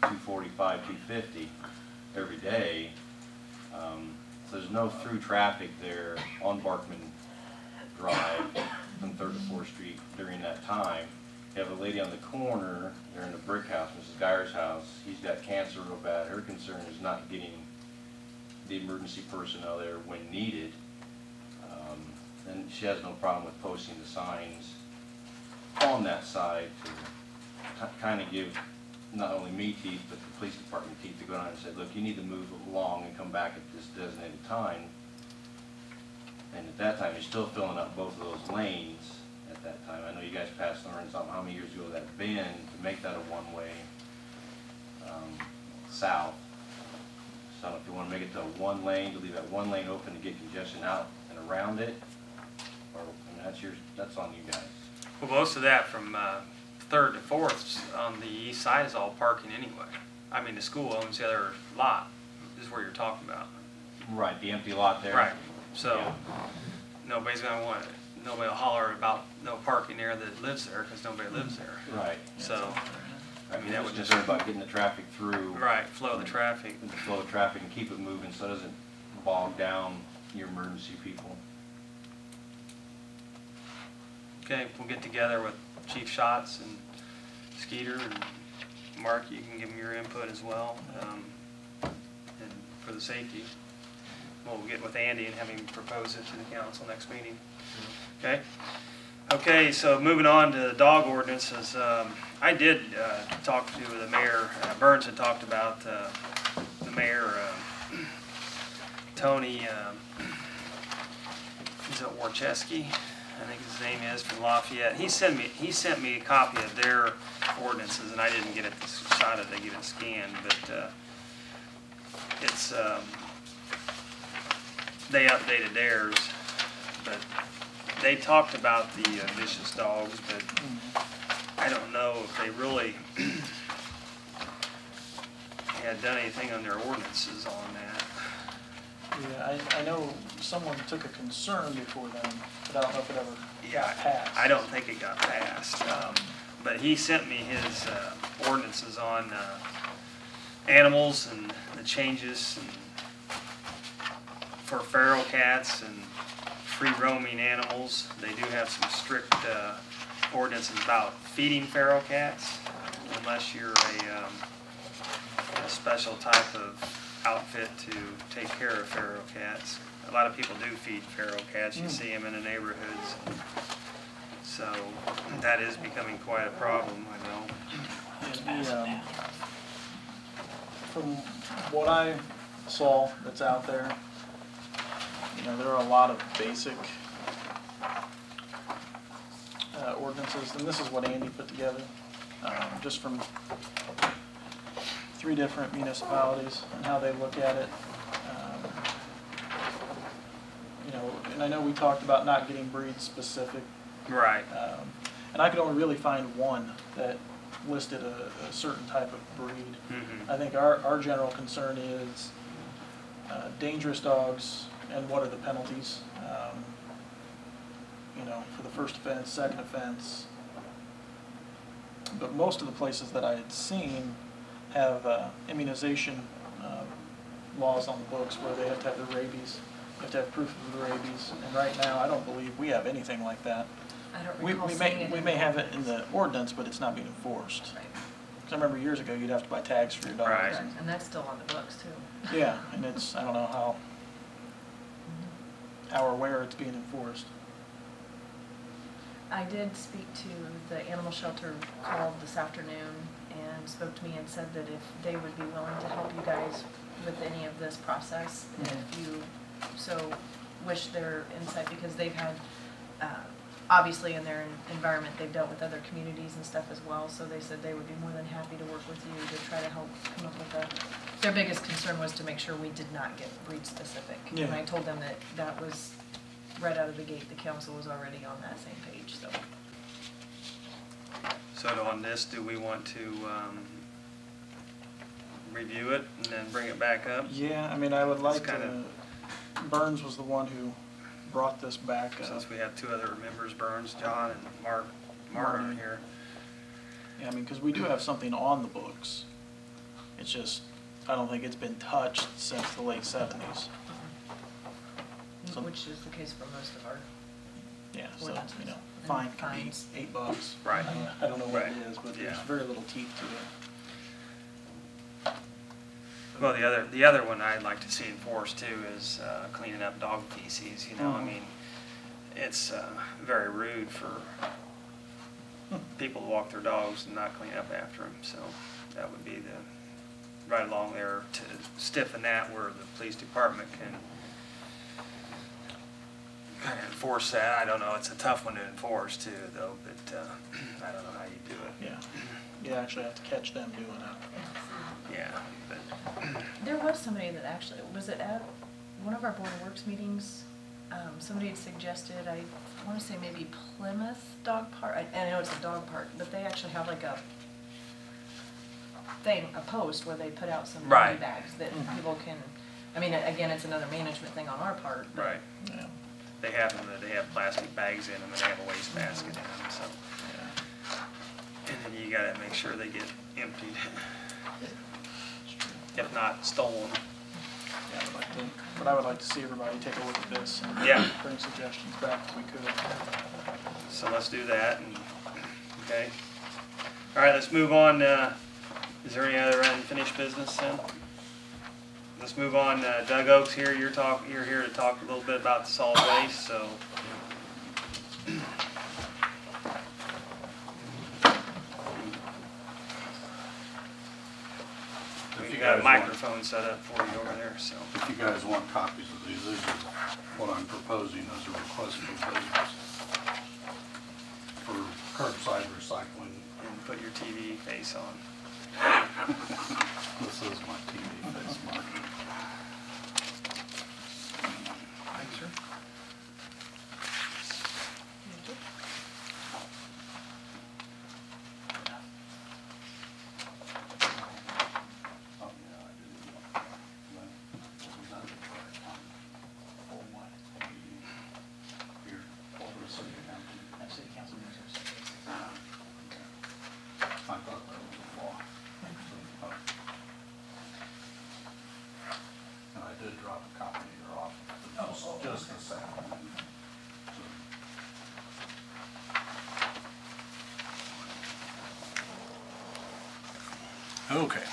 two forty-five, two fifty every day. Um, So there's no through traffic there on Barkman Drive from Third to Fourth Street during that time. You have a lady on the corner, there in the brick house, Mrs. Geyer's house, he's got cancer real bad, her concern is not getting the emergency personnel there when needed. And she has no problem with posting the signs on that side to kind of give not only me teeth, but the police department teeth to go down and say, look, you need to move along and come back at this designated time. And at that time, you're still filling up both of those lanes at that time. I know you guys passed don't know how many years ago that been, to make that a one-way, um, south. So if you wanna make it to one lane, to leave that one lane open to get congestion out and around it, that's your, that's on you guys. Well, most of that from uh, Third to Fourth on the east side is all parking anyway. I mean, the school owns the other lot, is where you're talking about. Right, the empty lot there. Right, so nobody's gonna want, nobody will holler about no parking there that lives there, because nobody lives there. Right. So, I mean, that would just just, concerned about getting the traffic through. right, flow the traffic. The flow of traffic and keep it moving so it doesn't bog down your emergency people. Okay, we'll get together with Chief Schatz and Skeeter and Mark, you can give them your input as well, um, and for the safety. We'll get with Andy and have him propose it to the council next meeting. Okay? Okay, so moving on to the dog ordinances, um, I did, uh, talk to the mayor, uh, Burns had talked about, uh, the mayor, uh, Tony, um, is it Warcheski? I think his name is, from Lafayette. He sent me, he sent me a copy of their ordinances, and I didn't get it, it, they get it scanned, but, uh, it's, um, they updated theirs, but they talked about the uh, vicious dogs, but I don't know if they really [CLEARS THROAT] had done anything on their ordinances on that. Yeah, I, I know someone took a concern before them, but I don't know if it ever Yeah, got passed. I don't think it got passed, um, but he sent me his, uh, ordinances on, uh, animals and the changes and for feral cats and free roaming animals. They do have some strict, uh, ordinances about feeding feral cats unless you're a, um, a special type of outfit to take care of feral cats. A lot of people do feed feral cats, you see them in the neighborhoods. So that is becoming quite a problem, I know. And the, um, From what I saw that's out there, you know, there are a lot of basic uh, ordinances, and this is what Andy put together, um, just from three different municipalities and how they look at it. Um, You know, and I know we talked about not getting breed specific, Right, um, And I could only really find one that listed a, a certain type of breed. mhm, I think our, our general concern is uh, dangerous dogs and what are the penalties? um, You know, for the first offense, second offense. But most of the places that I had seen have uh, immunization uh, laws on the books where they have to have the rabies, you have to have proof of the rabies. And right now, I don't believe we have anything like that. I don't We, recall we seeing may, it. we may have it in the ordinance, but it's not being enforced. Right, 'Cause I remember years ago, you'd have to buy tags for your dogs. Right. correct, and that's still on the books too. Yeah, [LAUGHS] and it's, I don't know how, how or where it's being enforced. I did speak to the animal shelter called this afternoon and spoke to me and said that if they would be willing to help you guys with any of this process, if you so wish their insight, because they've had, uh, obviously in their environment, they've dealt with other communities and stuff as well, so they said they would be more than happy to work with you to try to help come up with a, their biggest concern was to make sure we did not get breed specific. And I told them that that was right out of the gate, the council was already on that same page, so. So on this, do we want to, um, review it and then bring it back up? Yeah, I mean, I would like to, kinda- Burns was the one who brought this back up. Since we have two other members, Burns, John, and Mark, Mark are here. Yeah, I mean, because we do have something on the books. It's just, I don't think it's been touched since the late seventies. So- Which is the case for most of our, Yeah, so, you know, and fine can be fines. eight bucks. Right. I don't- I don't know what it Right. is, but there's Yeah. very little teeth to it. Well, the other, the other one I'd like to see enforced too is uh, cleaning up dog feces, you know, I Mhm. mean, it's uh, very rude for people to walk their dogs and not clean up after them, so that would be the, right along there to stiffen that where the police department can kind of enforce that, I don't know, it's a tough one to enforce too, though, but uh, [CLEARS THROAT] I don't know how you do it, Yeah. You actually have to catch them doing it. yeah, but, [CLEARS THROAT] there was somebody that actually, was it at one of our Board of Works meetings? Um, somebody had suggested, I wanna say maybe Plymouth Dog Park, I, I know it's a dog park, but they actually have like a thing, a post where they put out some Right. bags that people can, I mean, again, it's another management thing on our part. but- right. Yeah. They have them, they have plastic bags in them and they have a waste basket in them, so. And then you gotta make sure they get emptied, if not stolen. Yeah, I would like to, but I would like to see everybody take a look at this. and Yeah. Bring suggestions back if we could. So let's do that and, okay. All right, let's move on, uh, is there any other unfinished business then? Let's move on, uh, Doug Oaks here, you're talk, you're here to talk a little bit about the solid waste, so. If you got a guys want- microphone set up for you over there, so. If you guys want copies of these, this is what I'm proposing as a request for business for curbside recycling. And put your TV face on. [LAUGHS] This is my TV face mark. a copy in your office, Oh, just, just this afternoon. Okay.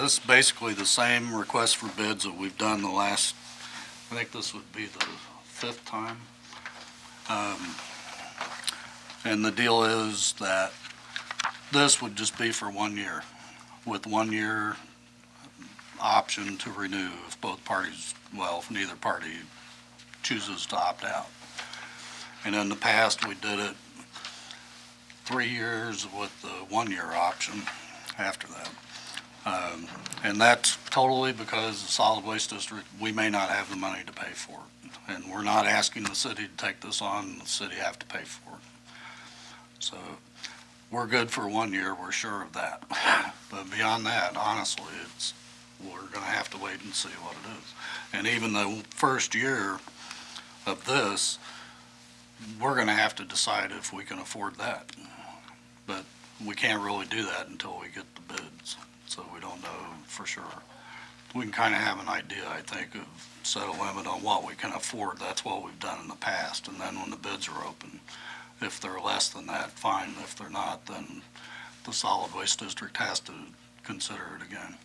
This is basically the same request for bids that we've done the last, I think this would be the fifth time. Um, And the deal is that this would just be for one year, with one year option to renew if both parties, well, if neither party chooses to opt out. And in the past, we did it three years with the one-year option after that. Um, And that's totally because the solid waste district, we may not have the money to pay for it. And we're not asking the city to take this on, the city have to pay for it. So we're good for one year, we're sure of that. [LAUGHS] But beyond that, honestly, it's, we're gonna have to wait and see what it is. And even the first year of this, we're gonna have to decide if we can afford that. But we can't really do that until we get the bids, so we don't know for sure. We can kinda have an idea, I think, of set a limit on what we can afford, that's what we've done in the past. And then when the bids are open, if they're less than that, fine, if they're not, then the solid waste district has to consider it again.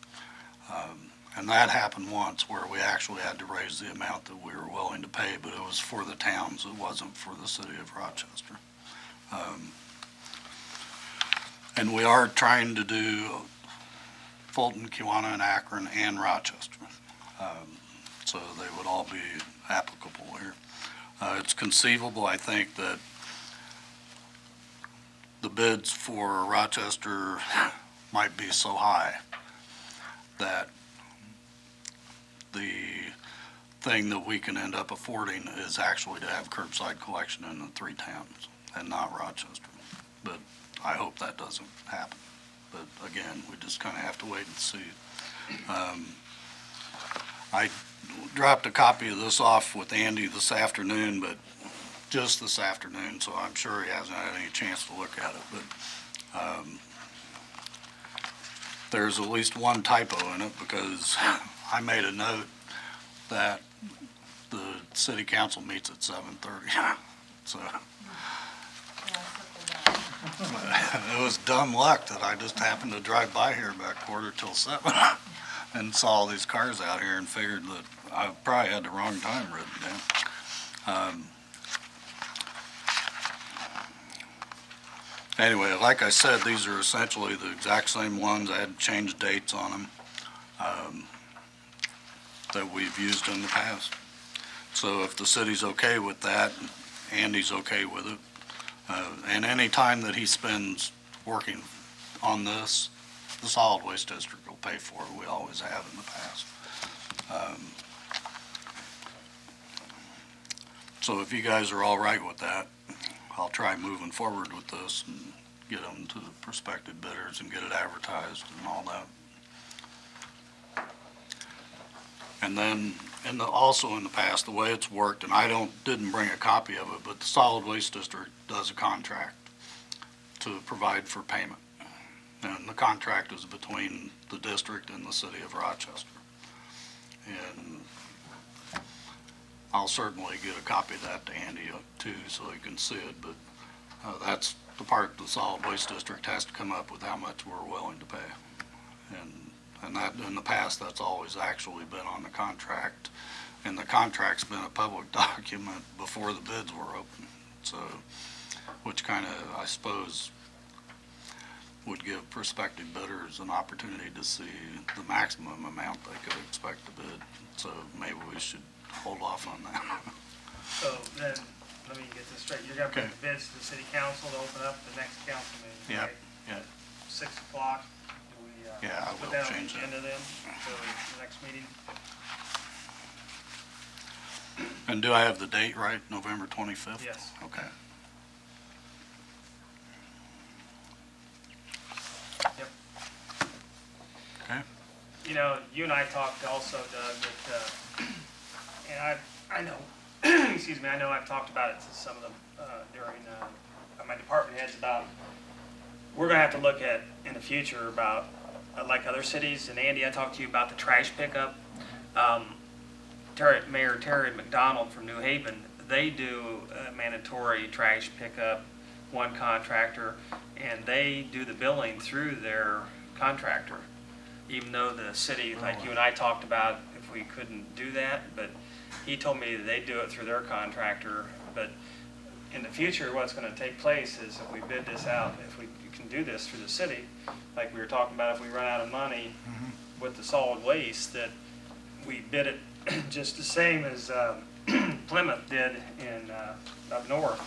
Um, And that happened once where we actually had to raise the amount that we were willing to pay, but it was for the towns, it wasn't for the city of Rochester. Um, And we are trying to do Fulton, Kewanna, and Akron, and Rochester. Um, So they would all be applicable here. Uh, It's conceivable, I think, that the bids for Rochester [LAUGHS] might be so high that the thing that we can end up affording is actually to have curbside collection in the three towns and not Rochester. But I hope that doesn't happen. But again, we just kind of have to wait and see. Um, I dropped a copy of this off with Andy this afternoon, but just this afternoon, so I'm sure he hasn't had any chance to look at it, but, um, there's at least one typo in it because [LAUGHS] I made a note that the city council meets at seven thirty, [LAUGHS] so. It was dumb luck that I just happened to drive by here about quarter till seven [LAUGHS] and saw all these cars out here and figured that I probably had the wrong time written down. Um, Anyway, like I said, these are essentially the exact same ones. I had changed dates on them um, that we've used in the past. So if the city's okay with that, Andy's okay with it. Uh, And any time that he spends working on this, the solid waste district will pay for it. We always have in the past. Um, So if you guys are all right with that, I'll try moving forward with this and get them to the prospective bidders and get it advertised and all that. And then, and the, also in the past, the way it's worked, and I don't, didn't bring a copy of it, but the solid waste district does a contract to provide for payment. And the contract is between the district and the city of Rochester. And I'll certainly get a copy of that to Andy uh, too, so he can see it, but uh, that's the part the solid waste district has to come up with how much we're willing to pay. And, and that, in the past, that's always actually been on the contract, and the contract's been a public [LAUGHS] document before the bids were open. So, which kind of, I suppose, would give prospective bidders an opportunity to see the maximum amount they could expect to bid. So maybe we should hold off on that. So then, let me get this straight, you're gonna put Okay. the bids to the city council to open up the next council meeting, Yeah, right? yeah. Six o'clock, Yeah, I put will that on the change that. agenda then, for the next meeting? And do I have the date right, November 25th? Yes. Okay. Yep. Okay. You know, you and I talked also, Doug, that, uh, and I, I know, [CLEARS THROAT] excuse me, I know I've talked about it to some of them, uh, during, uh, my department heads about, we're gonna have to look at, in the future, about, like other cities, and Andy, I talked to you about the trash pickup. Um, Terry, Mayor Terry McDonald from New Haven, they do uh, mandatory trash pickup, one contractor, and they do the billing through their contractor. Even though the city, like you and I talked about, if we couldn't do that, but he told me they do it through their contractor. But in the future, what's gonna take place is if we bid this out, if we do this through the city, like we were talking about, if we run out of money with the solid waste, that we bid it [CLEARS THROAT] just the same as um, [CLEARS THROAT] Plymouth did in, uh, up north.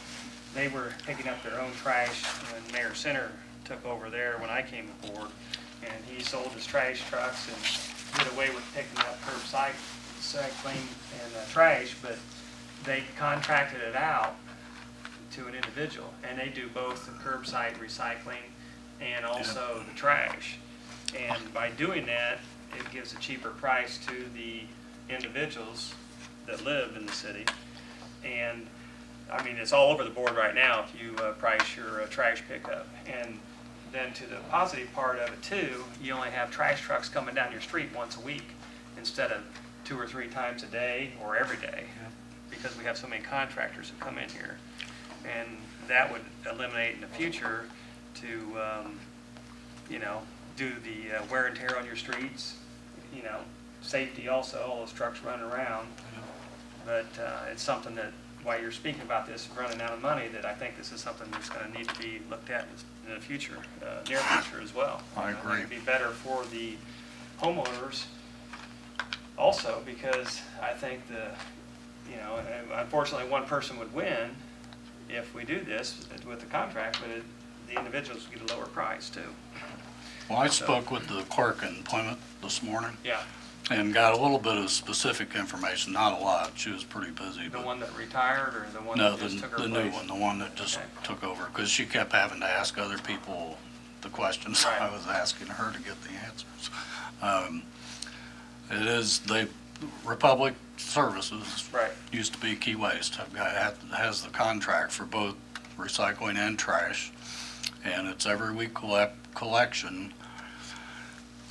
They were picking up their own trash when Mayor Senter took over there when I came aboard. And he sold his trash trucks and did away with picking up curbside recycling and uh, trash, but they contracted it out to an individual. And they do both the curbside recycling and also the trash. And by doing that, it gives a cheaper price to the individuals that live in the city. And, I mean, it's all over the board right now if you uh, price your uh, trash pickup. And then to the positive part of it too, you only have trash trucks coming down your street once a week instead of two or three times a day or every day. Because we have so many contractors that come in here. And that would eliminate in the future to, um, you know, do the uh, wear and tear on your streets, you know, safety also, all those trucks running around. But uh, it's something that, while you're speaking about this, running out of money, that I think this is something that's gonna need to be looked at in the future, uh, near future as well. I agree. It'd be better for the homeowners also, because I think the, you know, unfortunately, one person would win if we do this with the contract, but it- the individuals get a lower price too. Well, I spoke with the clerk in Plymouth this morning Yeah, and got a little bit of specific information, not a lot. She was pretty busy, the but. one that retired or the one No, that the, just took her the place? new one, the one that just Okay. took over, because she kept having to ask other people the questions [LAUGHS] I was asking her to get the answers. Um, It is, they, Republic Services Right, used to be Key Waste, have got, has the contract for both recycling and trash. And it's every week collect, collection.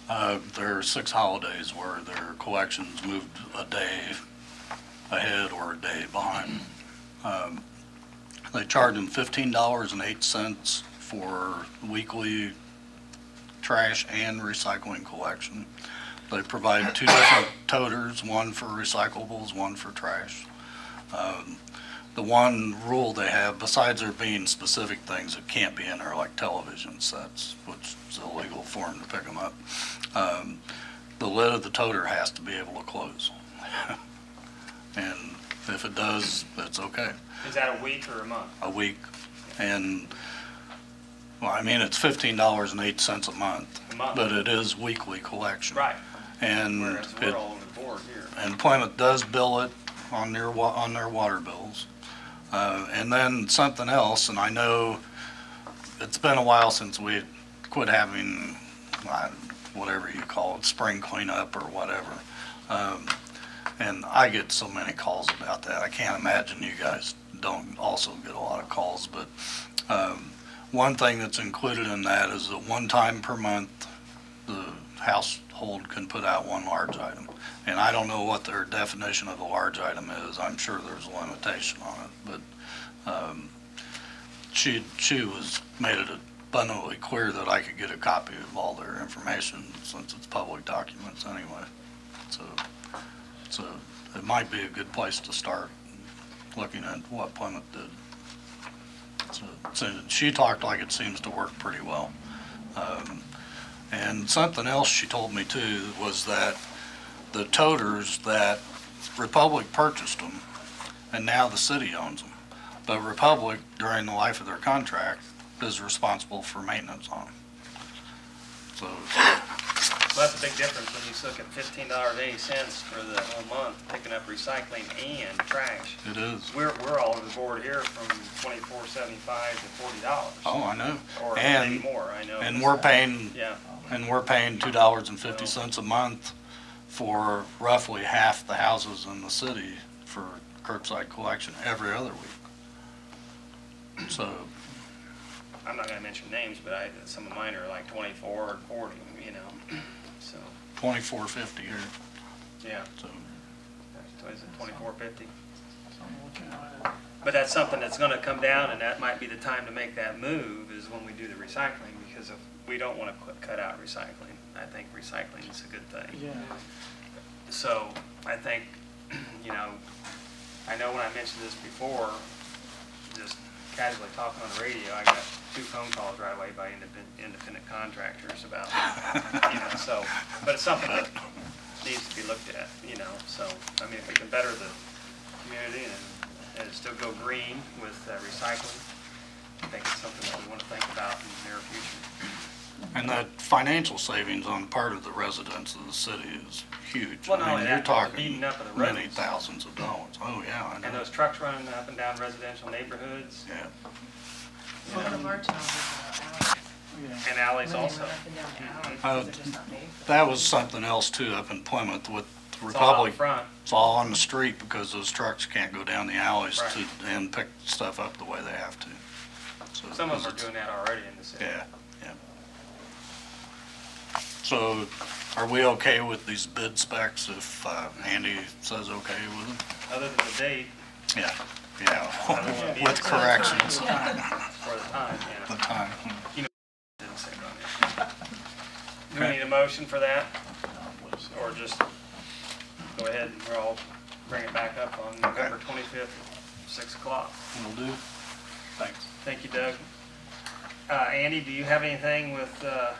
Uh, there are six holidays where their collections moved a day ahead or a day behind. Um, They charge them fifteen dollars and eight cents for weekly trash and recycling collection. They provide two different toters, one for recyclables, one for trash. Um, The one rule they have, besides there being specific things that can't be in there, like television sets, which is illegal for them to pick them up, um, the lid of the toter has to be able to close. [LAUGHS] And if it does, that's okay is that a week or a month? a week. And, well, I mean, it's fifteen dollars and eight cents a month, A month? but it is weekly collection. Right, And whereas it, we're all over the board here. and Plymouth does bill it on their wa, on their water bills. Uh, and then something else, and I know it's been a while since we quit having, uh, whatever you call it, spring cleanup or whatever. Um, and I get so many calls about that. I can't imagine you guys don't also get a lot of calls, but, um, one thing that's included in that is that one time per month, the household can put out one large item. And I don't know what their definition of a large item is. I'm sure there's a limitation on it, but, um, she, she was, made it abundantly clear that I could get a copy of all their information since it's public documents anyway. So, so it might be a good place to start, looking at what Plymouth did. So, so she talked like it seems to work pretty well. Um, and something else she told me too was that the toters that Republic purchased them, and now the city owns them. But Republic, during the life of their contract, is responsible for maintenance on them. So, So that's a big difference when you look at fifteen dollars eighty cents for the whole month, picking up recycling and trash. it is. We're, we're all over the board here from twenty-four seventy-five to forty dollars. Oh, I know. Or And- maybe more, I know. And we're paying, Yeah, and we're paying two dollars and fifty cents a month for roughly half the houses in the city for curbside collection every other week. So, I'm not gonna mention names, but I, some of mine are like twenty-four and forty, you know, [CLEARS THROAT] so, twenty-four fifty here, yeah. so. So is it twenty-four fifty? So I'm looking at it. But that's something that's gonna come down, and that might be the time to make that move, is when we do the recycling, because if, we don't wanna qu- cut out recycling. I think recycling is a good thing. Yeah, So, I think, [CLEARS THROAT] you know, I know when I mentioned this before, just casually talking on the radio, I got two phone calls right away by independent, independent contractors about, you know, so, but it's something that needs to be looked at, you know, so, I mean, if we can better the community and, and still go green with uh, recycling, I think it's something that we want to think about in the near future. And the financial savings on part of the residents of the city is huge. Well, not I only mean, you're that, but the talking beating up of the many roads. thousands of dollars. Oh, yeah, I And know. those trucks running up and down residential neighborhoods, Yeah. you One of know, our towns is uh, alleys. and alleys When also. up and down the alleys, Uh, they're just not made for That was something else too up in Plymouth with It's all out Republic. front. It's all on the street because those trucks can't go down the alleys Right. to, and pick stuff up the way they have to. So, Some of them are because doing that already in the city. Yeah, yeah. So are we okay with these bid specs if uh, Andy says okay with them? Other than the date Yeah, I don't wanna yeah, with corrections. for the time, The time. Didn't say it on there. Do we need a motion for that? Or just go ahead and we'll bring it back up on November twenty-fifth, six o'clock? Will do. Thanks. Thank you, Doug. Uh, Andy, do you have anything with, uh,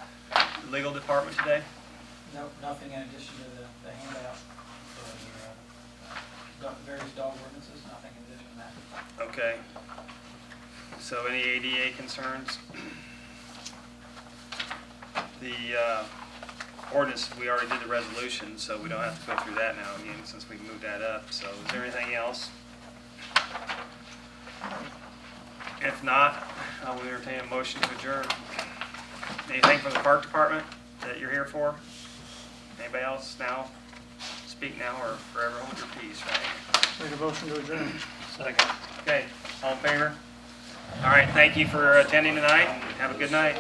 legal department today? No, nothing in addition to the, the handout for the, uh, various dog ordinances, nothing in addition to that. Okay. So any ADA concerns? The uh, ordinance, we already did the resolution, so we don't have to go through that now again since we moved that up. So is there anything else? If not, I will entertain a motion to adjourn. Anything from the park department that you're here for? Anybody else now? Speak now or forever hold your peace, right? Make a motion to adjourn. Second. Okay, all in favor? All right, thank you for attending tonight, and have a good night.